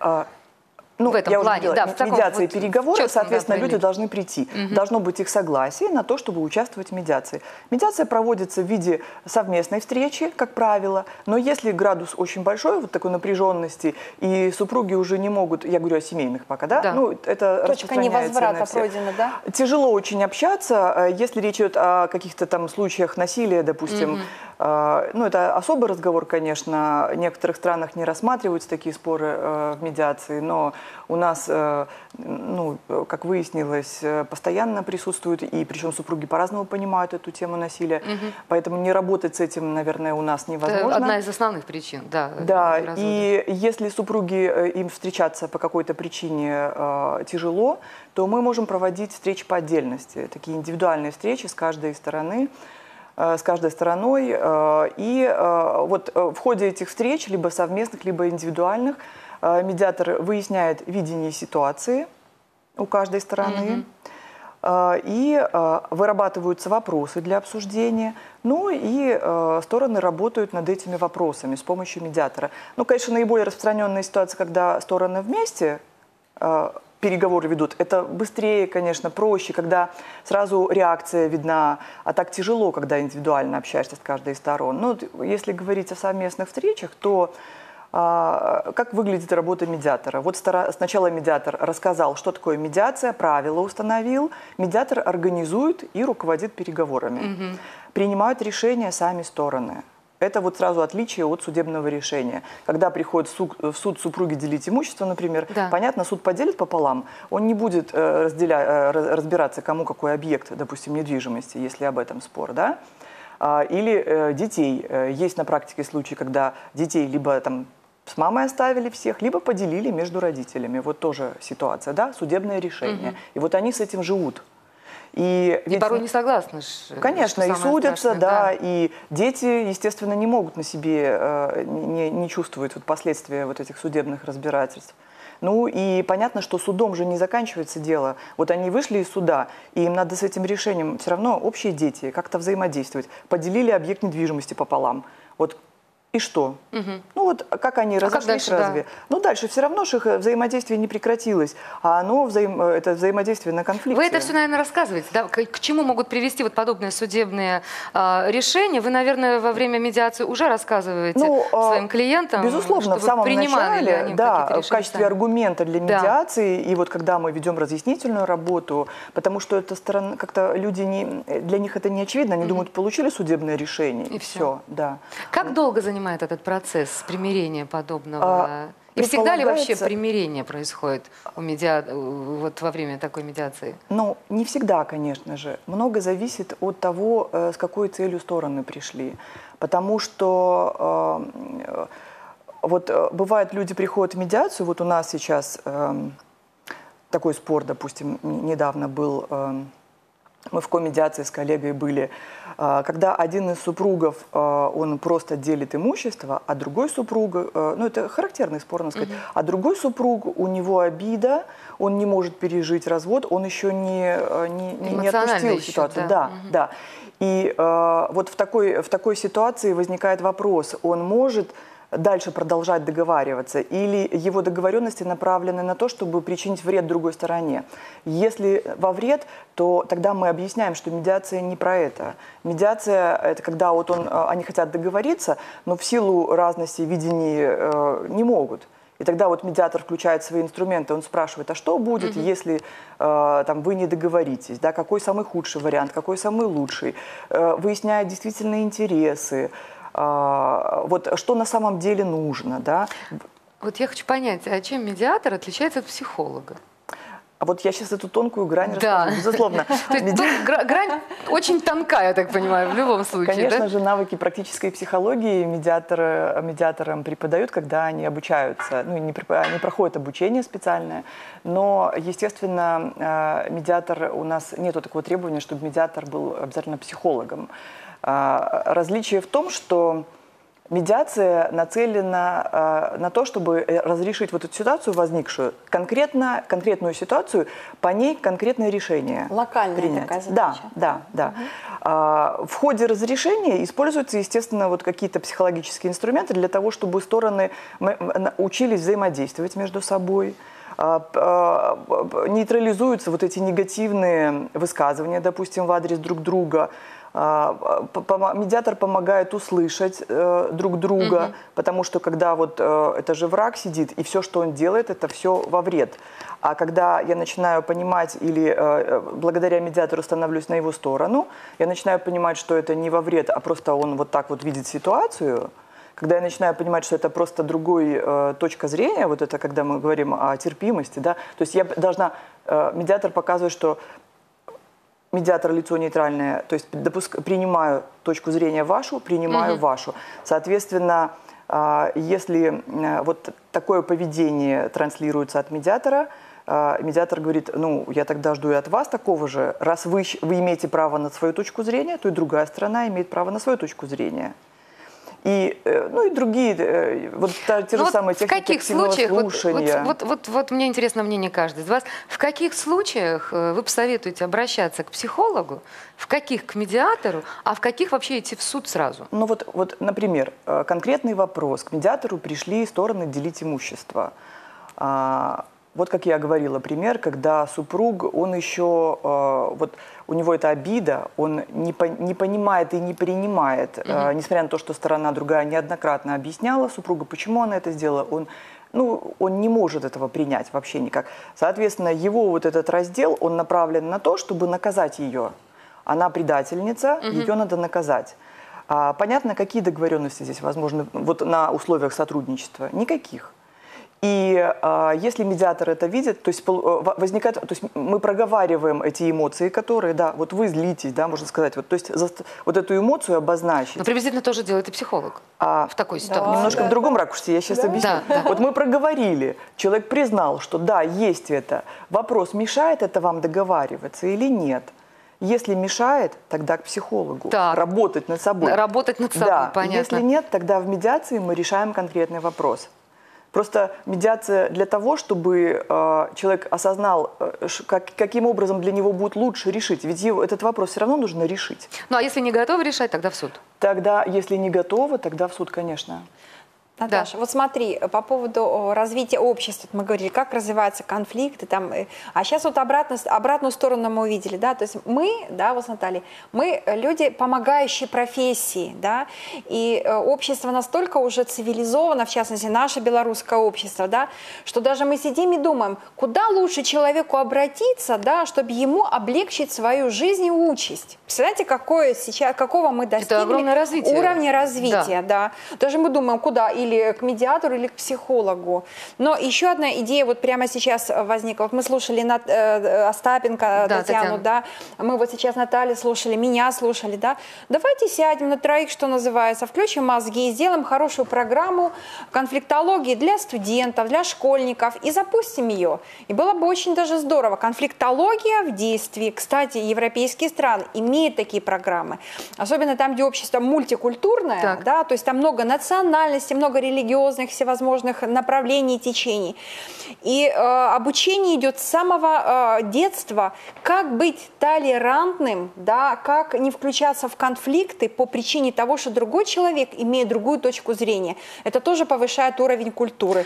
Ну, в этом я плане, уже да, в таком медиации вот переговоры, соответственно, люди должны прийти. Угу. Должно быть их согласие на то, чтобы участвовать в медиации. Медиация проводится в виде совместной встречи, как правило, но если градус очень большой, вот такой напряженности, и супруги уже не могут, я говорю о семейных пока, да? да. Ну, это Точка невозврата пройдена, да? Тяжело очень общаться, э, если речь идет о каких-то там случаях насилия, допустим, угу. Ну, это особый разговор, конечно, в некоторых странах не рассматриваются такие споры э, в медиации, но у нас, э, ну, как выяснилось, э, постоянно присутствуют, и причем супруги по-разному понимают эту тему насилия, угу. поэтому не работать с этим, наверное, у нас невозможно. Это одна из основных причин, да. Да, развода. и если супруги им встречаться по какой-то причине тяжело, то мы можем проводить встречи по отдельности, такие индивидуальные встречи с каждой стороны с каждой стороной. И вот в ходе этих встреч, либо совместных, либо индивидуальных, Э, медиатор выясняет видение ситуации у каждой стороны. Mm-hmm. И э, вырабатываются вопросы для обсуждения. Ну и стороны работают над этими вопросами с помощью медиатора. Ну, конечно, наиболее распространенная ситуация, когда стороны вместе переговоры ведут. Это быстрее, конечно, проще, когда сразу реакция видна, а так тяжело, когда индивидуально общаешься с каждой из сторон. Ну, если говорить о совместных встречах, то а, как выглядит работа медиатора? Вот сначала медиатор рассказал, что такое медиация, правила установил. Медиатор организует и руководит переговорами. Угу. Принимают решения сами стороны. Это вот сразу отличие от судебного решения. Когда приходит в суд, в суд супруги делить имущество, например, да. понятно, суд поделит пополам, он не будет э, разделя, э, разбираться, кому какой объект, допустим, недвижимости, если об этом спор, да? А, или э, детей. Есть на практике случаи, когда детей либо там с мамой оставили всех, либо поделили между родителями. Вот тоже ситуация, да, судебное решение. Угу. И вот они с этим живут. И, и ведь, порой не согласны. Конечно, и судятся, страшное, да, да, и дети, естественно, не могут на себе, э, не, не чувствуют вот последствия вот этих судебных разбирательств. Ну и понятно, что судом же не заканчивается дело. Вот они вышли из суда, и им надо с этим решением все равно общие дети, как-то взаимодействовать. Поделили объект недвижимости пополам. Вот и что? Угу. Ну вот как они а разошлись дальше, разве? Да. Ну дальше все равно же их взаимодействие не прекратилось, а оно взаим... это взаимодействие на конфликте. Вы это все, наверное, рассказываете, да? К, к чему могут привести вот подобные судебные э, решения? Вы, наверное, во время медиации уже рассказываете ну, а, своим клиентам, безусловно, в самом начале, да, в качестве сами. аргумента для медиации, да. и вот когда мы ведем разъяснительную работу, потому что это сторона, как-то люди не, для них это не очевидно, они угу. думают, получили судебное решение и, и все. все, да. Как долго занимается занимает этот процесс примирения подобного? А, и всегда ли вообще примирение происходит у медиа... вот во время такой медиации? Ну, не всегда, конечно же. Много зависит от того, э, с какой целью стороны пришли. Потому что э, вот э, бывает, люди приходят в медиацию, вот у нас сейчас эм, такой спор, допустим, недавно был, эм, мы в комедиации с коллегой были, э, когда один из супругов, э, он просто делит имущество, а другой супруг, э, ну это характерный спор, надо сказать, а другой супруг, у него обида, он не может пережить развод, он еще не, э, не, не, отпустил еще, ситуацию. да. Да, да. И э, вот в такой, в такой ситуации возникает вопрос, он может дальше продолжать договариваться, или его договоренности направлены на то, чтобы причинить вред другой стороне. Если во вред, то тогда мы объясняем, что медиация не про это. Медиация – это когда вот он, э, они хотят договориться, но в силу разности видений э, не могут. И тогда вот медиатор включает свои инструменты, он спрашивает, а что будет, если э, там, вы не договоритесь, да, какой самый худший вариант, какой самый лучший, э, выясняет действительно интересы, вот что на самом деле нужно, да. Вот я хочу понять, а чем медиатор отличается от психолога? А вот я сейчас эту тонкую грань Да. расскажу, безусловно. То есть тут грань очень тонкая, я так понимаю, в любом случае, Конечно же, навыки практической психологии медиаторы, медиаторам преподают, когда они обучаются. Ну, не, они проходят обучение специальное, но, естественно, э, медиатор, у нас нет такого требования, чтобы медиатор был обязательно психологом. А, Различие в том, что медиация нацелена э, на то, чтобы э, разрешить вот эту ситуацию возникшую, конкретно, конкретную ситуацию, по ней конкретное решение Локальная принять. такая Да, задача. да, да. А, в ходе разрешения используются, естественно, вот какие-то психологические инструменты для того, чтобы стороны учились взаимодействовать между собой, а, а, нейтрализуются вот эти негативные высказывания, допустим, в адрес друг друга. А, Медиатор помогает услышать э, друг друга, потому что когда вот э, это же враг сидит, и все, что он делает, это все во вред. А когда я начинаю понимать или э, благодаря медиатору становлюсь на его сторону, я начинаю понимать, что это не во вред, а просто он вот так вот видит ситуацию, когда я начинаю понимать, что это просто другой э, точка зрения, вот это когда мы говорим о терпимости, да, то есть я должна, э, медиатор показывает, что медиатор лицо нейтральное, то есть допуск, принимаю точку зрения вашу, принимаю вашу. Соответственно, а, если вот такое поведение транслируется от медиатора, а, медиатор говорит, ну, я тогда жду и от вас такого же. Раз вы, вы имеете право на свою точку зрения, то и другая сторона имеет право на свою точку зрения. И, э, ну и другие, э, вот та- те Ну же вот самые в техники каких активного случаях, слушания. вот, вот, вот, вот мне интересно мнение каждой из вас, в каких случаях э, вы посоветуете обращаться к психологу, в каких к медиатору, а в каких вообще идти в суд сразу? Ну вот, вот, например, конкретный вопрос. К медиатору пришли стороны делить имущество. А, Вот как я говорила, пример, когда супруг, он еще, вот у него это обида, он не, по- не понимает и не принимает, э, несмотря на то, что сторона другая неоднократно объясняла супругу, почему она это сделала, он, ну, он не может этого принять вообще никак. Соответственно, его вот этот раздел, он направлен на то, чтобы наказать ее. Она предательница, ее надо наказать. А, понятно, какие договоренности здесь возможны вот на условиях сотрудничества? Никаких. И а, если медиатор это видит, то есть э, во- возникает, то есть мы проговариваем эти эмоции, которые, да, вот вы злитесь, да, можно сказать, вот, то есть заст- вот эту эмоцию обозначить. Но приблизительно тоже делает и психолог А, в такой ситуации. Немножко да. в другом ракурсе, я сейчас объясню. Да, да. Вот мы проговорили, человек признал, что да, есть это. Вопрос, мешает это вам договариваться или нет? Если мешает, тогда к психологу. Так. Работать над собой. Работать над собой, да. понятно. Если нет, тогда в медиации мы решаем конкретный вопрос. Просто медиация для того, чтобы э, человек осознал, э, как, каким образом для него будет лучше решить. Ведь его, этот вопрос все равно нужно решить. Ну а если не готовы решать, тогда в суд. Тогда, если не готовы, тогда в суд, конечно. Наташа, вот смотри, по поводу развития общества, мы говорили, как развиваются конфликты, там, э, а сейчас вот обратно, обратную сторону мы увидели, да, то есть мы, да, вот с Натальей, мы э, люди, помогающие профессии, да, и э, общество настолько уже цивилизовано, в частности, наше белорусское общество, да, что даже мы сидим и думаем, куда лучше человеку обратиться, да, чтобы ему облегчить свою жизнь и участь. Представляете, какое сейчас, какого мы достигли огромное развитие. уровня развития, да. Даже мы думаем, куда, или или к медиатору, или к психологу. Но еще одна идея вот прямо сейчас возникла. Вот мы слушали Нат, э, Остапенко, Да, Татьяну, Татьяна. да, мы вот сейчас Наталью слушали, меня слушали, да. Давайте сядем на троих, что называется, включим мозги, сделаем хорошую программу конфликтологии для студентов, для школьников и запустим ее. И было бы очень даже здорово. Конфликтология в действии. Кстати, европейские страны имеют такие программы. Особенно там, где общество мультикультурное, Так. да, то есть там много национальностей, много религиозных всевозможных направлений и течений. И э, обучение идет с самого э, детства, как быть толерантным, да, как не включаться в конфликты по причине того, что другой человек имеет другую точку зрения. Это тоже повышает уровень культуры.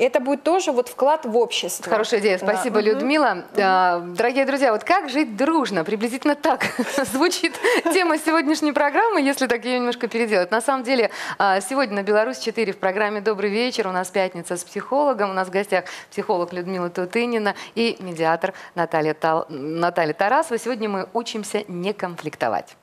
Это будет тоже вот вклад в общество. Хорошая идея, Да. спасибо, Мгм. Людмила. А, Дорогие друзья, вот как жить дружно? Приблизительно так звучит тема сегодняшней программы, если так ее немножко переделать. На самом деле, а, сегодня на Беларусь-4 в программе «Добрый вечер» у нас пятница с психологом. У нас в гостях психолог Людмила Тутынина и медиатор Наталья, Тал- Наталья Тарасова. Сегодня мы учимся не конфликтовать.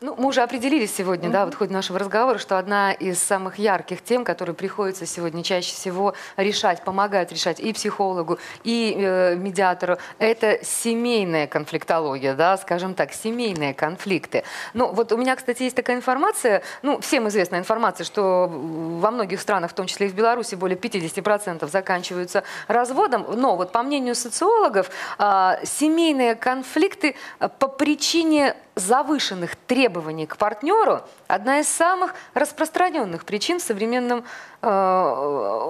Ну, мы уже определились сегодня, да, вот в ходе нашего разговора, что одна из самых ярких тем, которые приходится сегодня чаще всего решать, помогают решать и психологу, и э, медиатору, это семейная конфликтология, да, скажем так, семейные конфликты. Ну, вот у меня, кстати, есть такая информация, ну, всем известная информация, что во многих странах, в том числе и в Беларуси, более 50% заканчиваются разводом, но вот по мнению социологов, а, семейные конфликты а, по причине завышенных требований к партнеру одна из самых распространенных причин в современном э,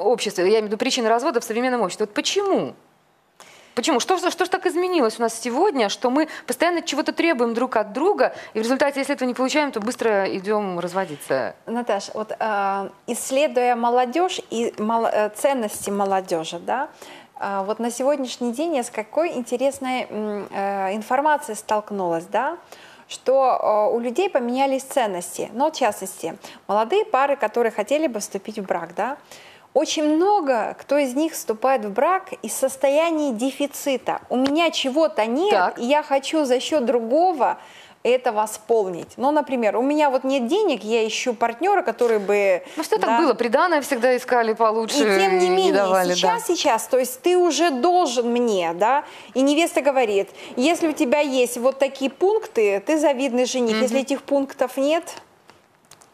обществе. Я имею в виду причины развода в современном обществе. Вот почему? Почему? Что, что ж так изменилось у нас сегодня, что мы постоянно чего-то требуем друг от друга, и в результате, если этого не получаем, то быстро идем разводиться? Наташ, вот э, исследуя молодежь и мало- э, ценности молодежи, да, э, вот на сегодняшний день я с какой интересной э, информацией столкнулась, да, что э, у людей поменялись ценности. Но, в частности, молодые пары, которые хотели бы вступить в брак, да, очень много кто из них вступает в брак из состояния дефицита. У меня чего-то нет, Так. и я хочу за счет другого это восполнить. Ну, например, у меня вот нет денег, я ищу партнера, который бы... Ну что да, так было? Приданное всегда искали получше. и тем не менее, давали, да. сейчас, сейчас, то есть ты уже должен мне, да, и невеста говорит, если у тебя есть вот такие пункты, ты завидный жених, если этих пунктов нет,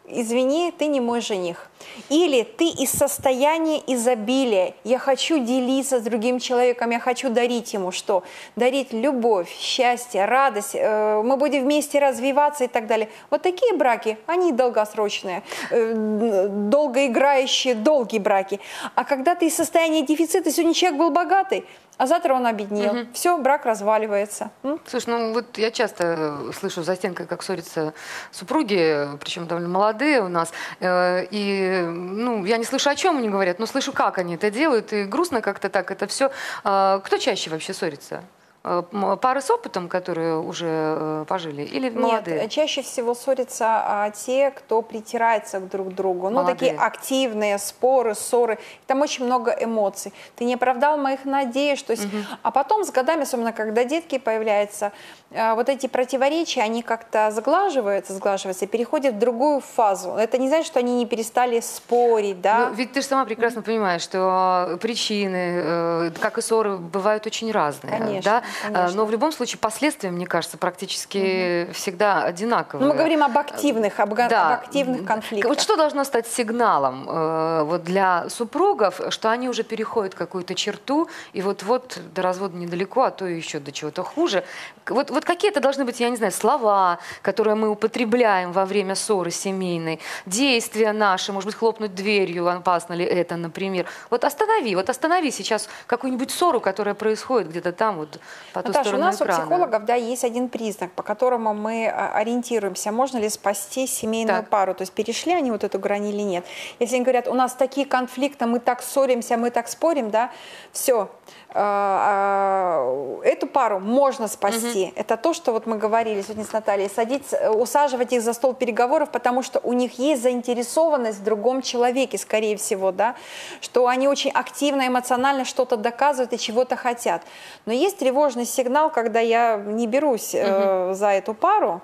извини, ты не мой жених. Или ты из состояния изобилия, я хочу делиться с другим человеком, я хочу дарить ему что? Дарить любовь, счастье, радость, э, мы будем вместе развиваться и так далее. Вот такие браки, они долгосрочные, э, долгоиграющие, долгие браки. А когда ты из состояния дефицита, сегодня человек был богатый, а завтра он обеднел, все, брак разваливается. М? Слушай, ну вот я часто э, слышу за стенкой, как ссорятся супруги, причем довольно молодые у нас. Э, И, ну, я не слышу, о чем они говорят, но слышу, как они это делают. И грустно как-то так это все. Кто чаще вообще ссорится? Э, Пары с опытом, которые уже э, пожили, или молодые? Нет, чаще всего ссорятся а, те, кто притирается к друг другу. Ну, Молодые. такие активные споры, ссоры. Там очень много эмоций. Ты не оправдал моих надежд. То есть, А потом с годами, особенно когда детки появляются, вот эти противоречия, они как-то сглаживаются, сглаживаются и переходят в другую фазу. Это не значит, что они не перестали спорить, да? Ну, ведь ты же сама прекрасно понимаешь, что причины, э, как и ссоры, бывают очень разные. Конечно, да? Конечно. Э, Но в любом случае последствия, мне кажется, практически всегда одинаковые. Ну, мы говорим об активных, об, Да. об активных конфликтах. Вот что должно стать сигналом э, вот для супругов, что они уже переходят какую-то черту, и вот-вот до развода недалеко, а то еще до чего-то хуже. Вот, вот какие это должны быть, я не знаю, слова, которые мы употребляем во время ссоры семейной, действия наши, может быть, хлопнуть дверью, опасно ли это, например. Вот останови, вот останови сейчас какую-нибудь ссору, которая происходит где-то там, вот по ту Наташа, у нас экрана. у психологов да, есть один признак, по которому мы а, ориентируемся, можно ли спасти семейную Так. пару, то есть перешли они вот эту грань или нет. Если они говорят, у нас такие конфликты, мы так ссоримся, мы так спорим, да, все, эту пару можно спасти. Это то, что вот мы говорили сегодня с Натальей, садить, э, усаживать их за стол переговоров, потому что у них есть заинтересованность в другом человеке, скорее всего, да, что они очень активно, эмоционально что-то доказывают и чего-то хотят. Но есть тревожный сигнал, когда я не берусь э, за эту пару,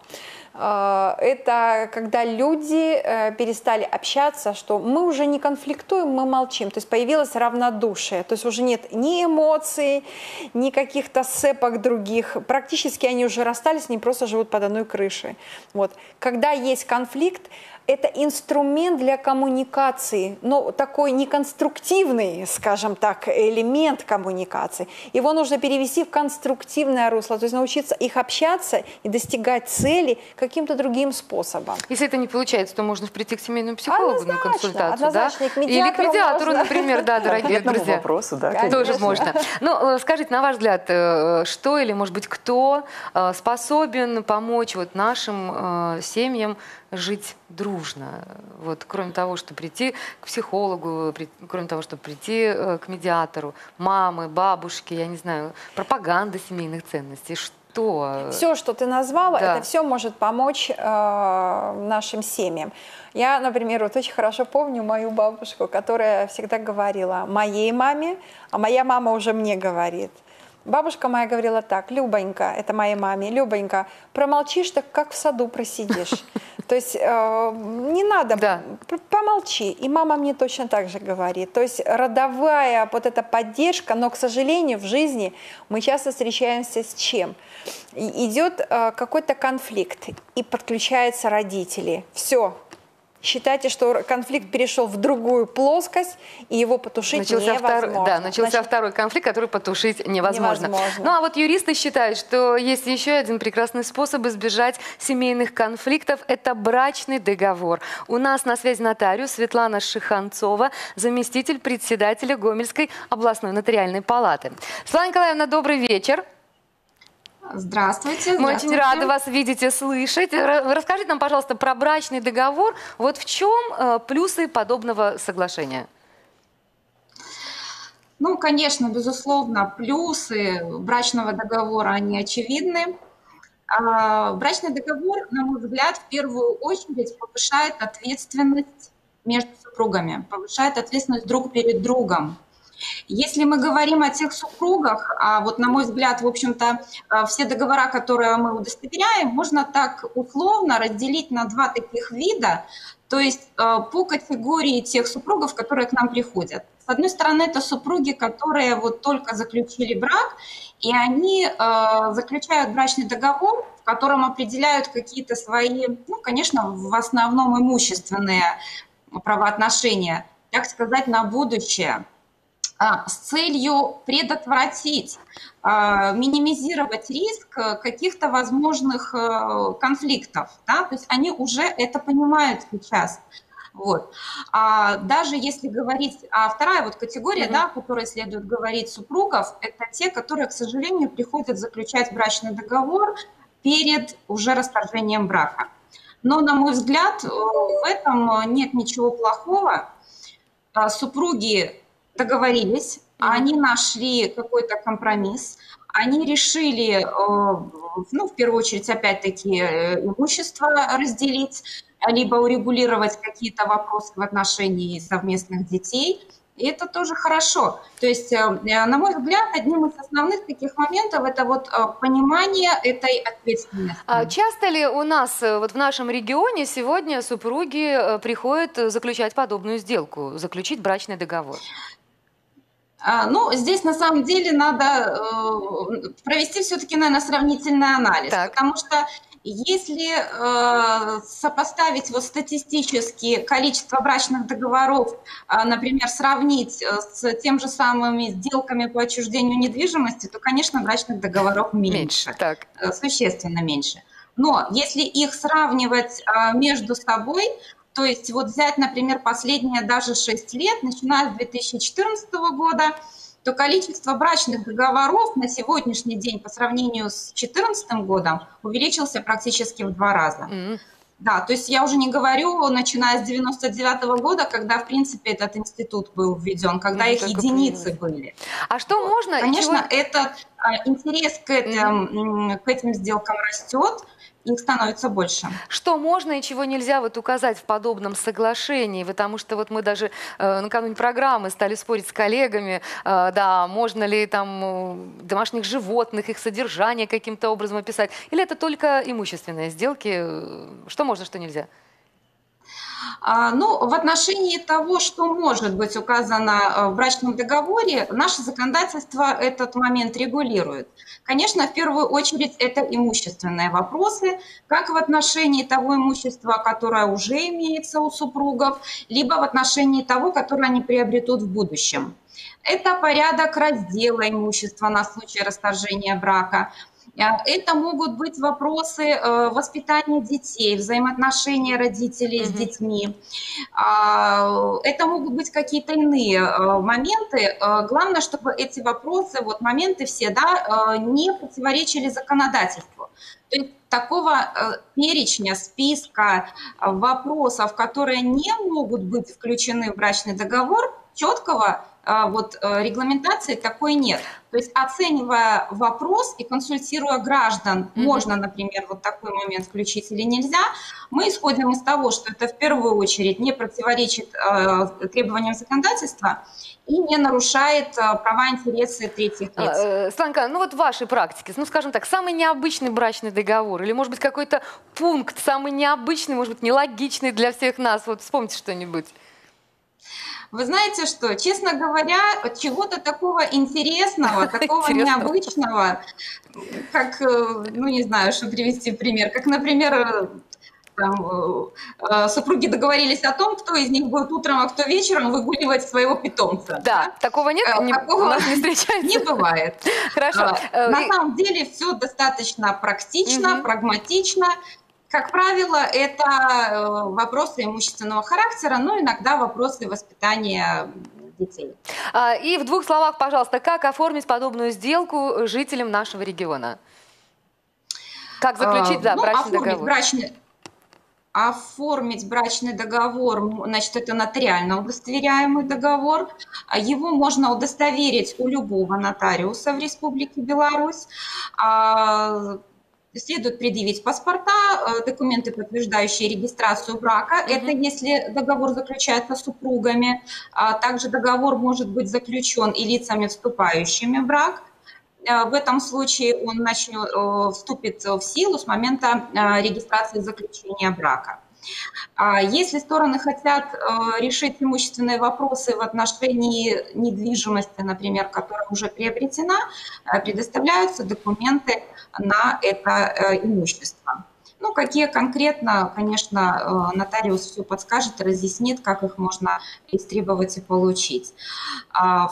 Э, это когда люди э, перестали общаться, что мы уже не конфликтуем, мы молчим. То есть появилось равнодушие. То есть уже нет ни эмоций, ни каких-то сцепок других. Практически они уже расстались, они просто живут под одной крышей. Вот. Когда есть конфликт, это инструмент для коммуникации, но такой неконструктивный, скажем так, элемент коммуникации. Его нужно перевести в конструктивное русло, то есть научиться их общаться и достигать цели каким-то другим способом. Если это не получается, то можно прийти к семейному психологу Однозначно, на консультацию, однозначно. И к да? Или к медиатору можно. например, да, дорогие ответному друзья. вопросу, да, Конечно. Тоже можно. Ну, э, скажите, на ваш взгляд, э, что или, может быть, кто э, способен помочь вот нашим семьям жить дружно? Вот, кроме того, чтобы прийти к психологу, при- кроме того, чтобы прийти э, к медиатору, мамы, бабушки, я не знаю, пропаганда семейных ценностей, что? Все, что ты назвала, Да. это все может помочь э, нашим семьям. Я, например, вот очень хорошо помню мою бабушку, которая всегда говорила моей маме, а моя мама уже мне говорит. Бабушка моя говорила так, Любонька, это моей маме, Любонька, промолчишь, так как в саду просидишь. То есть э, не надо, Да. помолчи. И мама мне точно так же говорит. То есть родовая вот эта поддержка, но, к сожалению, в жизни мы часто встречаемся с чем? Идет э, какой-то конфликт, и подключаются родители. Все. Считайте, что конфликт перешел в другую плоскость, и его потушить Начался, невозможно. второй, да, начался Значит, второй конфликт, который потушить невозможно. Невозможно. Ну а вот юристы считают, что есть еще один прекрасный способ избежать семейных конфликтов – это брачный договор. У нас на связи нотариус Светлана Шиханцова, заместитель председателя Гомельской областной нотариальной палаты. Светлана Николаевна, добрый вечер. Здравствуйте. Мы очень рады вас видеть и слышать. Ра- Расскажите нам, пожалуйста, про брачный договор. Вот в чем э, плюсы подобного соглашения? Ну, конечно, безусловно, плюсы брачного договора, они очевидны. А, Брачный договор, на мой взгляд, в первую очередь повышает ответственность между супругами, повышает ответственность друг перед другом. Если мы говорим о тех супругах, а вот на мой взгляд, в общем-то, а, все договора, которые мы удостоверяем, можно так условно разделить на два таких вида, то есть э, по категории тех супругов, которые к нам приходят. С одной стороны, это супруги, которые вот только заключили брак, и они э, заключают брачный договор, в котором определяют какие-то свои, ну, конечно, в основном имущественные правоотношения, так сказать, на будущее с целью предотвратить, а, минимизировать риск э, каких-то возможных э, конфликтов. Да? То есть они уже это понимают сейчас. Вот. А даже если говорить, а вторая вот категория, Мгм. да, о которой следует говорить супругов, это те, которые, к сожалению, приходят заключать брачный договор перед уже расторжением брака. Но, на мой взгляд, э, в этом нет ничего плохого. А, Супруги договорились, они нашли какой-то компромисс, они решили, э, ну, в первую очередь, опять-таки, э, имущество разделить, либо урегулировать какие-то вопросы в отношении совместных детей. И это тоже хорошо. То есть, э, на мой взгляд, одним из основных таких моментов это вот понимание этой ответственности. А часто ли у нас, вот в нашем регионе, сегодня супруги приходят заключать подобную сделку, заключить брачный договор? А, Ну, здесь на самом деле надо э, провести все-таки, наверное, сравнительный анализ, Так. потому что если э, сопоставить вот статистически количество брачных договоров, а, например, сравнить э, с тем же самыми сделками по отчуждению недвижимости, то, конечно, брачных договоров меньше, Так. э, существенно меньше. Но если их сравнивать между собой, то есть вот взять, например, последние даже 6 лет, начиная с 2014 года, то количество брачных договоров на сегодняшний день по сравнению с 2014 годом увеличился практически в два раза. Mm-hmm. Да, то есть я уже не говорю, начиная с 99 -го года, когда, в принципе, этот институт был введен, когда ну, их единицы были. А что можно? Конечно, чего... этот а, интерес к этим, к этим сделкам растет, их становится больше. Что можно и чего нельзя вот указать в подобном соглашении? Потому что вот мы даже э, накануне программы стали спорить с коллегами, э, да, можно ли там э, домашних животных, их содержание каким-то образом описать, или это только имущественные сделки? Э, что можно, что нельзя? А, ну, в отношении того, что может быть указано э, в брачном договоре, наше законодательство этот момент регулирует. Конечно, в первую очередь это имущественные вопросы, как в отношении того имущества, которое уже имеется у супругов, либо в отношении того, которое они приобретут в будущем. Это порядок раздела имущества на случай расторжения брака, это могут быть вопросы э, воспитания детей, взаимоотношения родителей mm-hmm. с детьми. А, это могут быть какие-то иные э, моменты. Э, главное, чтобы эти вопросы, вот моменты все, да, не противоречили законодательству. То есть такого перечня, списка вопросов, которые не могут быть включены в брачный договор, четкого вот э, регламентации такой нет. То есть оценивая вопрос и консультируя граждан, mm-hmm. можно, например, вот такой момент включить или нельзя, мы исходим из того, что это в первую очередь не противоречит э, требованиям законодательства и не нарушает э, права и интересы третьих лиц. А, Сланка, ну вот в вашей практике, ну скажем так, самый необычный брачный договор или, может быть, какой-то пункт самый необычный, может быть, нелогичный для всех нас, вот вспомните что-нибудь. Вы знаете что, честно говоря, чего-то такого интересного, такого необычного, как, э, ну не знаю, что привести пример, как, например, там, э, супруги договорились о том, кто из них будет утром, а кто вечером выгуливать своего питомца. Да, такого нет, э, не, такого у нас не встречается. Не бывает. Хорошо. На самом деле все достаточно практично, угу. прагматично. Как правило, это э, вопросы имущественного характера, но иногда вопросы воспитания детей. А, и в двух словах, пожалуйста, как оформить подобную сделку жителям нашего региона? Как заключить да, ну, брачный договор? Брачный, оформить брачный договор, значит, это нотариально удостоверяемый договор. Его можно удостоверить у любого нотариуса в Республике Беларусь. Следует предъявить паспорта, э, документы, подтверждающие регистрацию брака. Mm-hmm. Это если договор заключается с супругами. А также договор может быть заключен и лицами, вступающими в брак. Э, в этом случае он начнет, э, вступит в силу с момента регистрации заключения брака. А если стороны хотят э, решить имущественные вопросы в отношении недвижимости, например, которая уже приобретена, э, предоставляются документы на это э, имущество. Ну, какие конкретно, конечно, нотариус все подскажет, разъяснит, как их можно истребовать и получить. А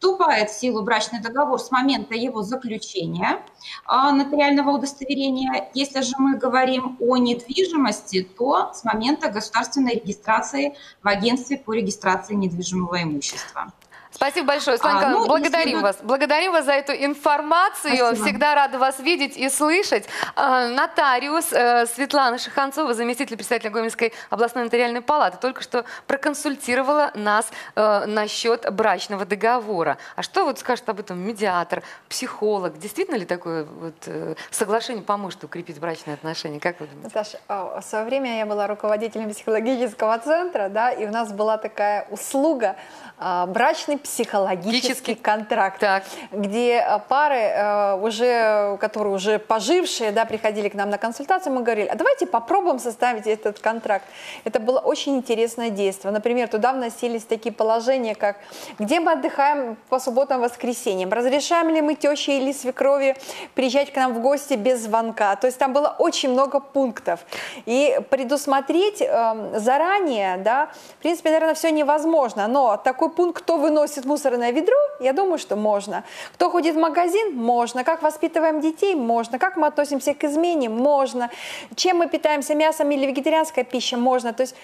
вступает в силу брачный договор с момента его заключения а, нотариального удостоверения. Если же мы говорим о недвижимости, то с момента государственной регистрации в агентстве по регистрации недвижимого имущества. Спасибо большое, Сланка. А, ну, благодарим следует... вас. Благодарим вас за эту информацию. Спасибо. Всегда рада вас видеть и слышать. А, нотариус э, Светлана Шиханцова, заместитель председателя Гомельской областной нотариальной палаты, только что проконсультировала нас э, насчет брачного договора. А что вот скажет об этом медиатор, психолог? Действительно ли такое вот, э, соглашение поможет укрепить брачные отношения? Как вы думаете? Саша, в свое время я была руководителем психологического центра, да, и у нас была такая услуга а, брачный психологический контракт, так. где э, пары э, уже, которые уже пожившие, да, приходили к нам на консультацию, мы говорили, а давайте попробуем составить этот контракт. Это было очень интересное действие. Например, туда вносились такие положения, как где мы отдыхаем по субботам, воскресеньям, разрешаем ли мы теще или свекрови приезжать к нам в гости без звонка. То есть там было очень много пунктов. И предусмотреть э, заранее, да, в принципе, наверное, все невозможно, но такой пункт, кто выносит мусорное ведро, Я думаю, что можно. Кто ходит в магазин? Можно. Как воспитываем детей? Можно. Как мы относимся к измене? Можно. Чем мы питаемся? Мясом или вегетарианской пищей? Можно. То есть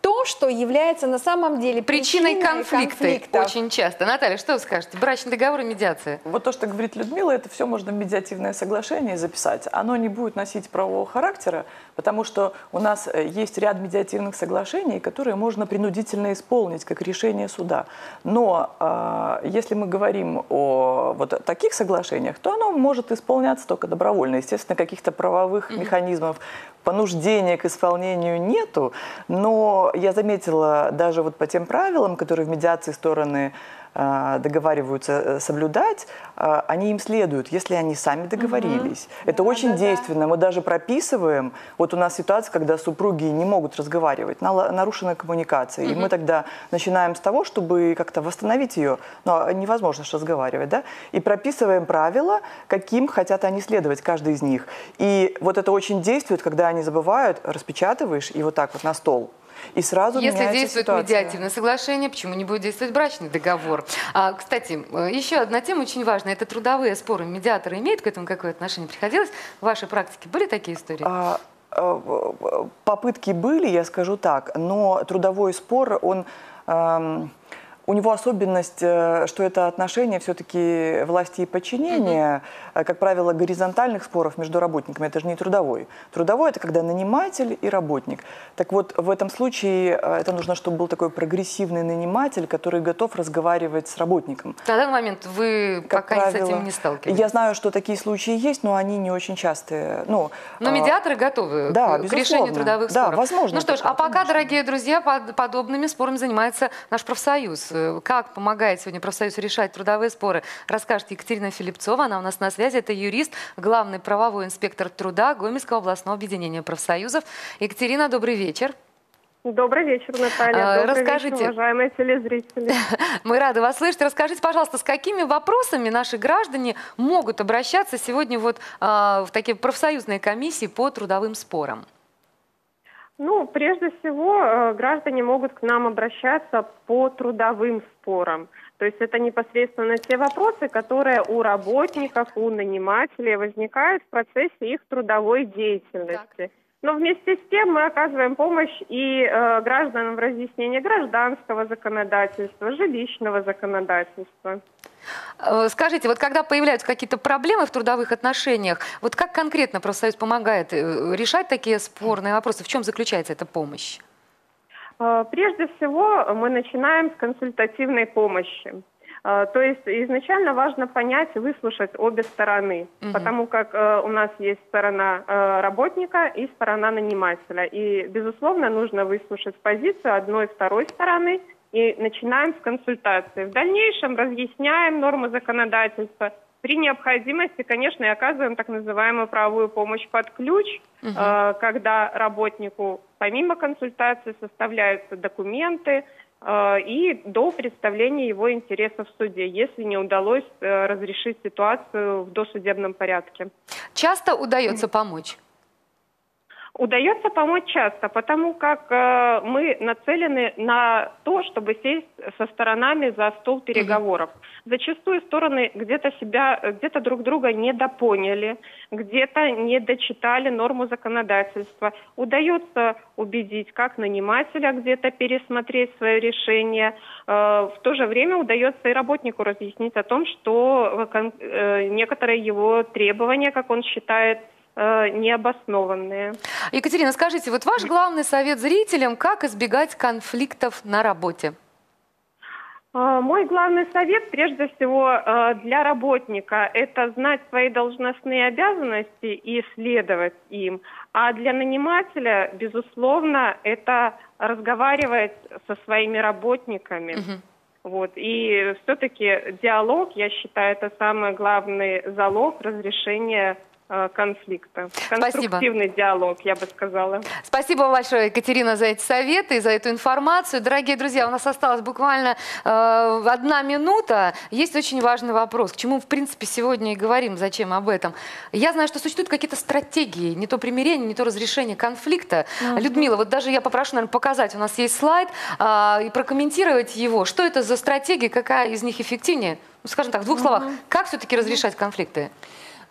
то, что является на самом деле Причиной, причиной конфликта конфликтов. очень часто. Наталья, что вы скажете? Брачный договор и медиация. Вот то, что говорит Людмила, это все можно в медиативное соглашение записать. Оно не будет носить правового характера, потому что у нас э, есть ряд медиативных соглашений, которые можно принудительно исполнить как решение суда. Но э, если мы говорим о вот таких соглашениях, то оно может исполняться только добровольно. Естественно, каких-то правовых механизмов понуждения к исполнению нету, но я заметила даже вот по тем правилам, которые в медиации стороны договариваются э, соблюдать, э, они им следуют, если они сами договорились. Это очень Да-да-да. действенно. Мы даже прописываем, вот у нас ситуация, когда супруги не могут разговаривать, нарушена коммуникация, и мы тогда начинаем с того, чтобы как-то восстановить ее, но невозможно же разговаривать, да, и прописываем правила, каким хотят они следовать, каждый из них. И вот это очень действует, когда они забывают, распечатываешь и вот так вот на стол. И сразу Если действует ситуация. медиативное соглашение, почему не будет действовать брачный договор? А, кстати, еще одна тема очень важная. Это трудовые споры. Медиаторы имеют к этому какое отношение? Приходилось? В вашей практике были такие истории? А, а, Попытки были, я скажу так, но трудовой спор, он... эм, у него особенность, э, что это отношение все-таки власти и подчинения, э, как правило, горизонтальных споров между работниками. Это же не трудовой. Трудовой – это когда наниматель и работник. Так вот, в этом случае э, это нужно, чтобы был такой прогрессивный наниматель, который готов разговаривать с работником. На данный момент вы Как пока с правило, этим не сталкивались. Я знаю, что такие случаи есть, но они не очень частые. Ну, Но а, медиаторы готовы к- да, к, безусловно. решению трудовых Да, споров. возможно Ну что ж, а пока, конечно. дорогие друзья, под- подобными спорами занимается наш профсоюз. Э, Как помогает сегодня профсоюз решать трудовые споры, расскажет Екатерина Филипцова. Она у нас на связи. Это юрист, главный правовой инспектор труда Гомельского областного объединения профсоюзов. Екатерина, добрый вечер. Добрый вечер, Наталья. А, Добрый расскажите. вечер, уважаемые телезрители. Мы рады вас слышать. Расскажите, пожалуйста, с какими вопросами наши граждане могут обращаться сегодня вот а, в такие профсоюзные комиссии по трудовым спорам? Ну, прежде всего, э, граждане могут к нам обращаться по трудовым спорам. То есть это непосредственно те вопросы, которые у работников, у нанимателей возникают в процессе их трудовой деятельности. Но вместе с тем мы оказываем помощь и э, гражданам в разъяснении гражданского законодательства, жилищного законодательства. Э, Скажите, вот когда появляются какие-то проблемы в трудовых отношениях, вот как конкретно профсоюз помогает э, решать такие спорные вопросы? В чем заключается эта помощь? Э, Прежде всего, мы начинаем с консультативной помощи. То есть изначально важно понять, выслушать обе стороны, Мгм. потому как э, у нас есть сторона э, работника и сторона нанимателя. И, безусловно, нужно выслушать позицию одной и второй стороны и начинаем с консультации. В дальнейшем разъясняем нормы законодательства. При необходимости, конечно, и оказываем так называемую правовую помощь под ключ, Мгм. э, когда работнику помимо консультации составляются документы э, и до представления его интересов в суде, если не удалось э, разрешить ситуацию в досудебном порядке. Часто удается помочь? Удается помочь часто, потому как э, мы нацелены на то, чтобы сесть со сторонами за стол переговоров. Зачастую стороны где-то себя, э, где-то друг друга недопоняли, где-то не дочитали норму законодательства. Удается убедить как нанимателя где-то пересмотреть свое решение. Э, в то же время удается и работнику разъяснить о том, что э, э, некоторые его требования, как он считает, необоснованные. Екатерина, скажите, вот ваш главный совет зрителям, как избегать конфликтов на работе? А, Мой главный совет, прежде всего, э, для работника – это знать свои должностные обязанности и следовать им. А для нанимателя, безусловно, это разговаривать со своими работниками. Мгм. Вот. И все-таки диалог, я считаю, это самый главный залог разрешения э, конфликта. Конструктивный Спасибо. диалог, я бы сказала. Спасибо большое, Екатерина, за эти советы и за эту информацию. Дорогие друзья, у нас осталось буквально э, одна минута. Есть очень важный вопрос, к чему, в принципе, сегодня и говорим, зачем об этом. Я знаю, что существуют какие-то стратегии, не то примирение, не то разрешение конфликта. Mm-hmm. Людмила, вот даже я попрошу, наверное, показать, у нас есть слайд, э, и прокомментировать его. Что это за стратегии, какая из них эффективнее? Ну, скажем так, в двух mm-hmm. словах, как все-таки разрешать конфликты?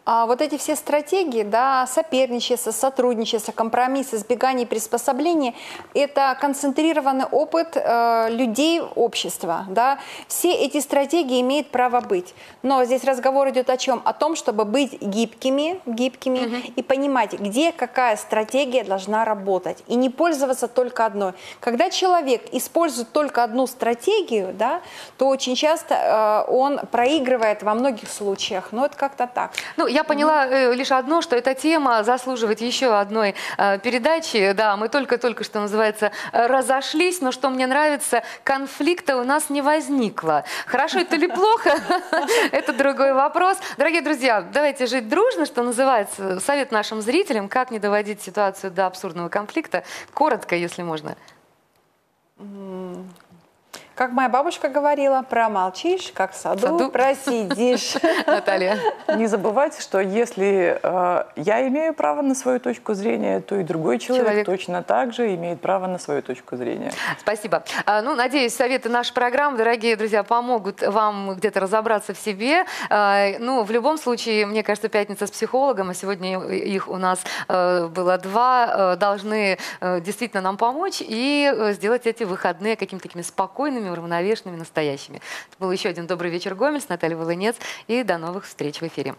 А вот эти все стратегии, да, соперничество, сотрудничество, компромисс, избегание приспособления, это концентрированный опыт э, людей общества, да. Все эти стратегии имеют право быть. Но здесь разговор идет о чем? О том, чтобы быть гибкими, гибкими угу. и понимать, где какая стратегия должна работать. И не пользоваться только одной. Когда человек использует только одну стратегию, да, то очень часто э, он проигрывает во многих случаях. Но это как-то так. Ну, я поняла э, лишь одно, что эта тема заслуживает еще одной э, передачи. Да, мы только-только, что называется, разошлись, но что мне нравится, конфликта у нас не возникло. Хорошо это или плохо, это другой вопрос. Дорогие друзья, давайте жить дружно, что называется. Совет нашим зрителям, как не доводить ситуацию до абсурдного конфликта. Коротко, если можно. Как моя бабушка говорила, промолчишь, как в саду, саду? просидишь. Наталья. Не забывайте, что если э, я имею право на свою точку зрения, то и другой человек, человек точно так же имеет право на свою точку зрения. Спасибо. А, ну, надеюсь, советы нашей программы, дорогие друзья, помогут вам где-то разобраться в себе. А, ну, в любом случае, мне кажется, пятница с психологом, а сегодня их у нас э, было два, э, должны э, действительно нам помочь и сделать эти выходные какими-то такими спокойными, уравновешенными, настоящими. Это был еще один «Добрый вечер, Гомель» с Натальей Волынец. И до новых встреч в эфире.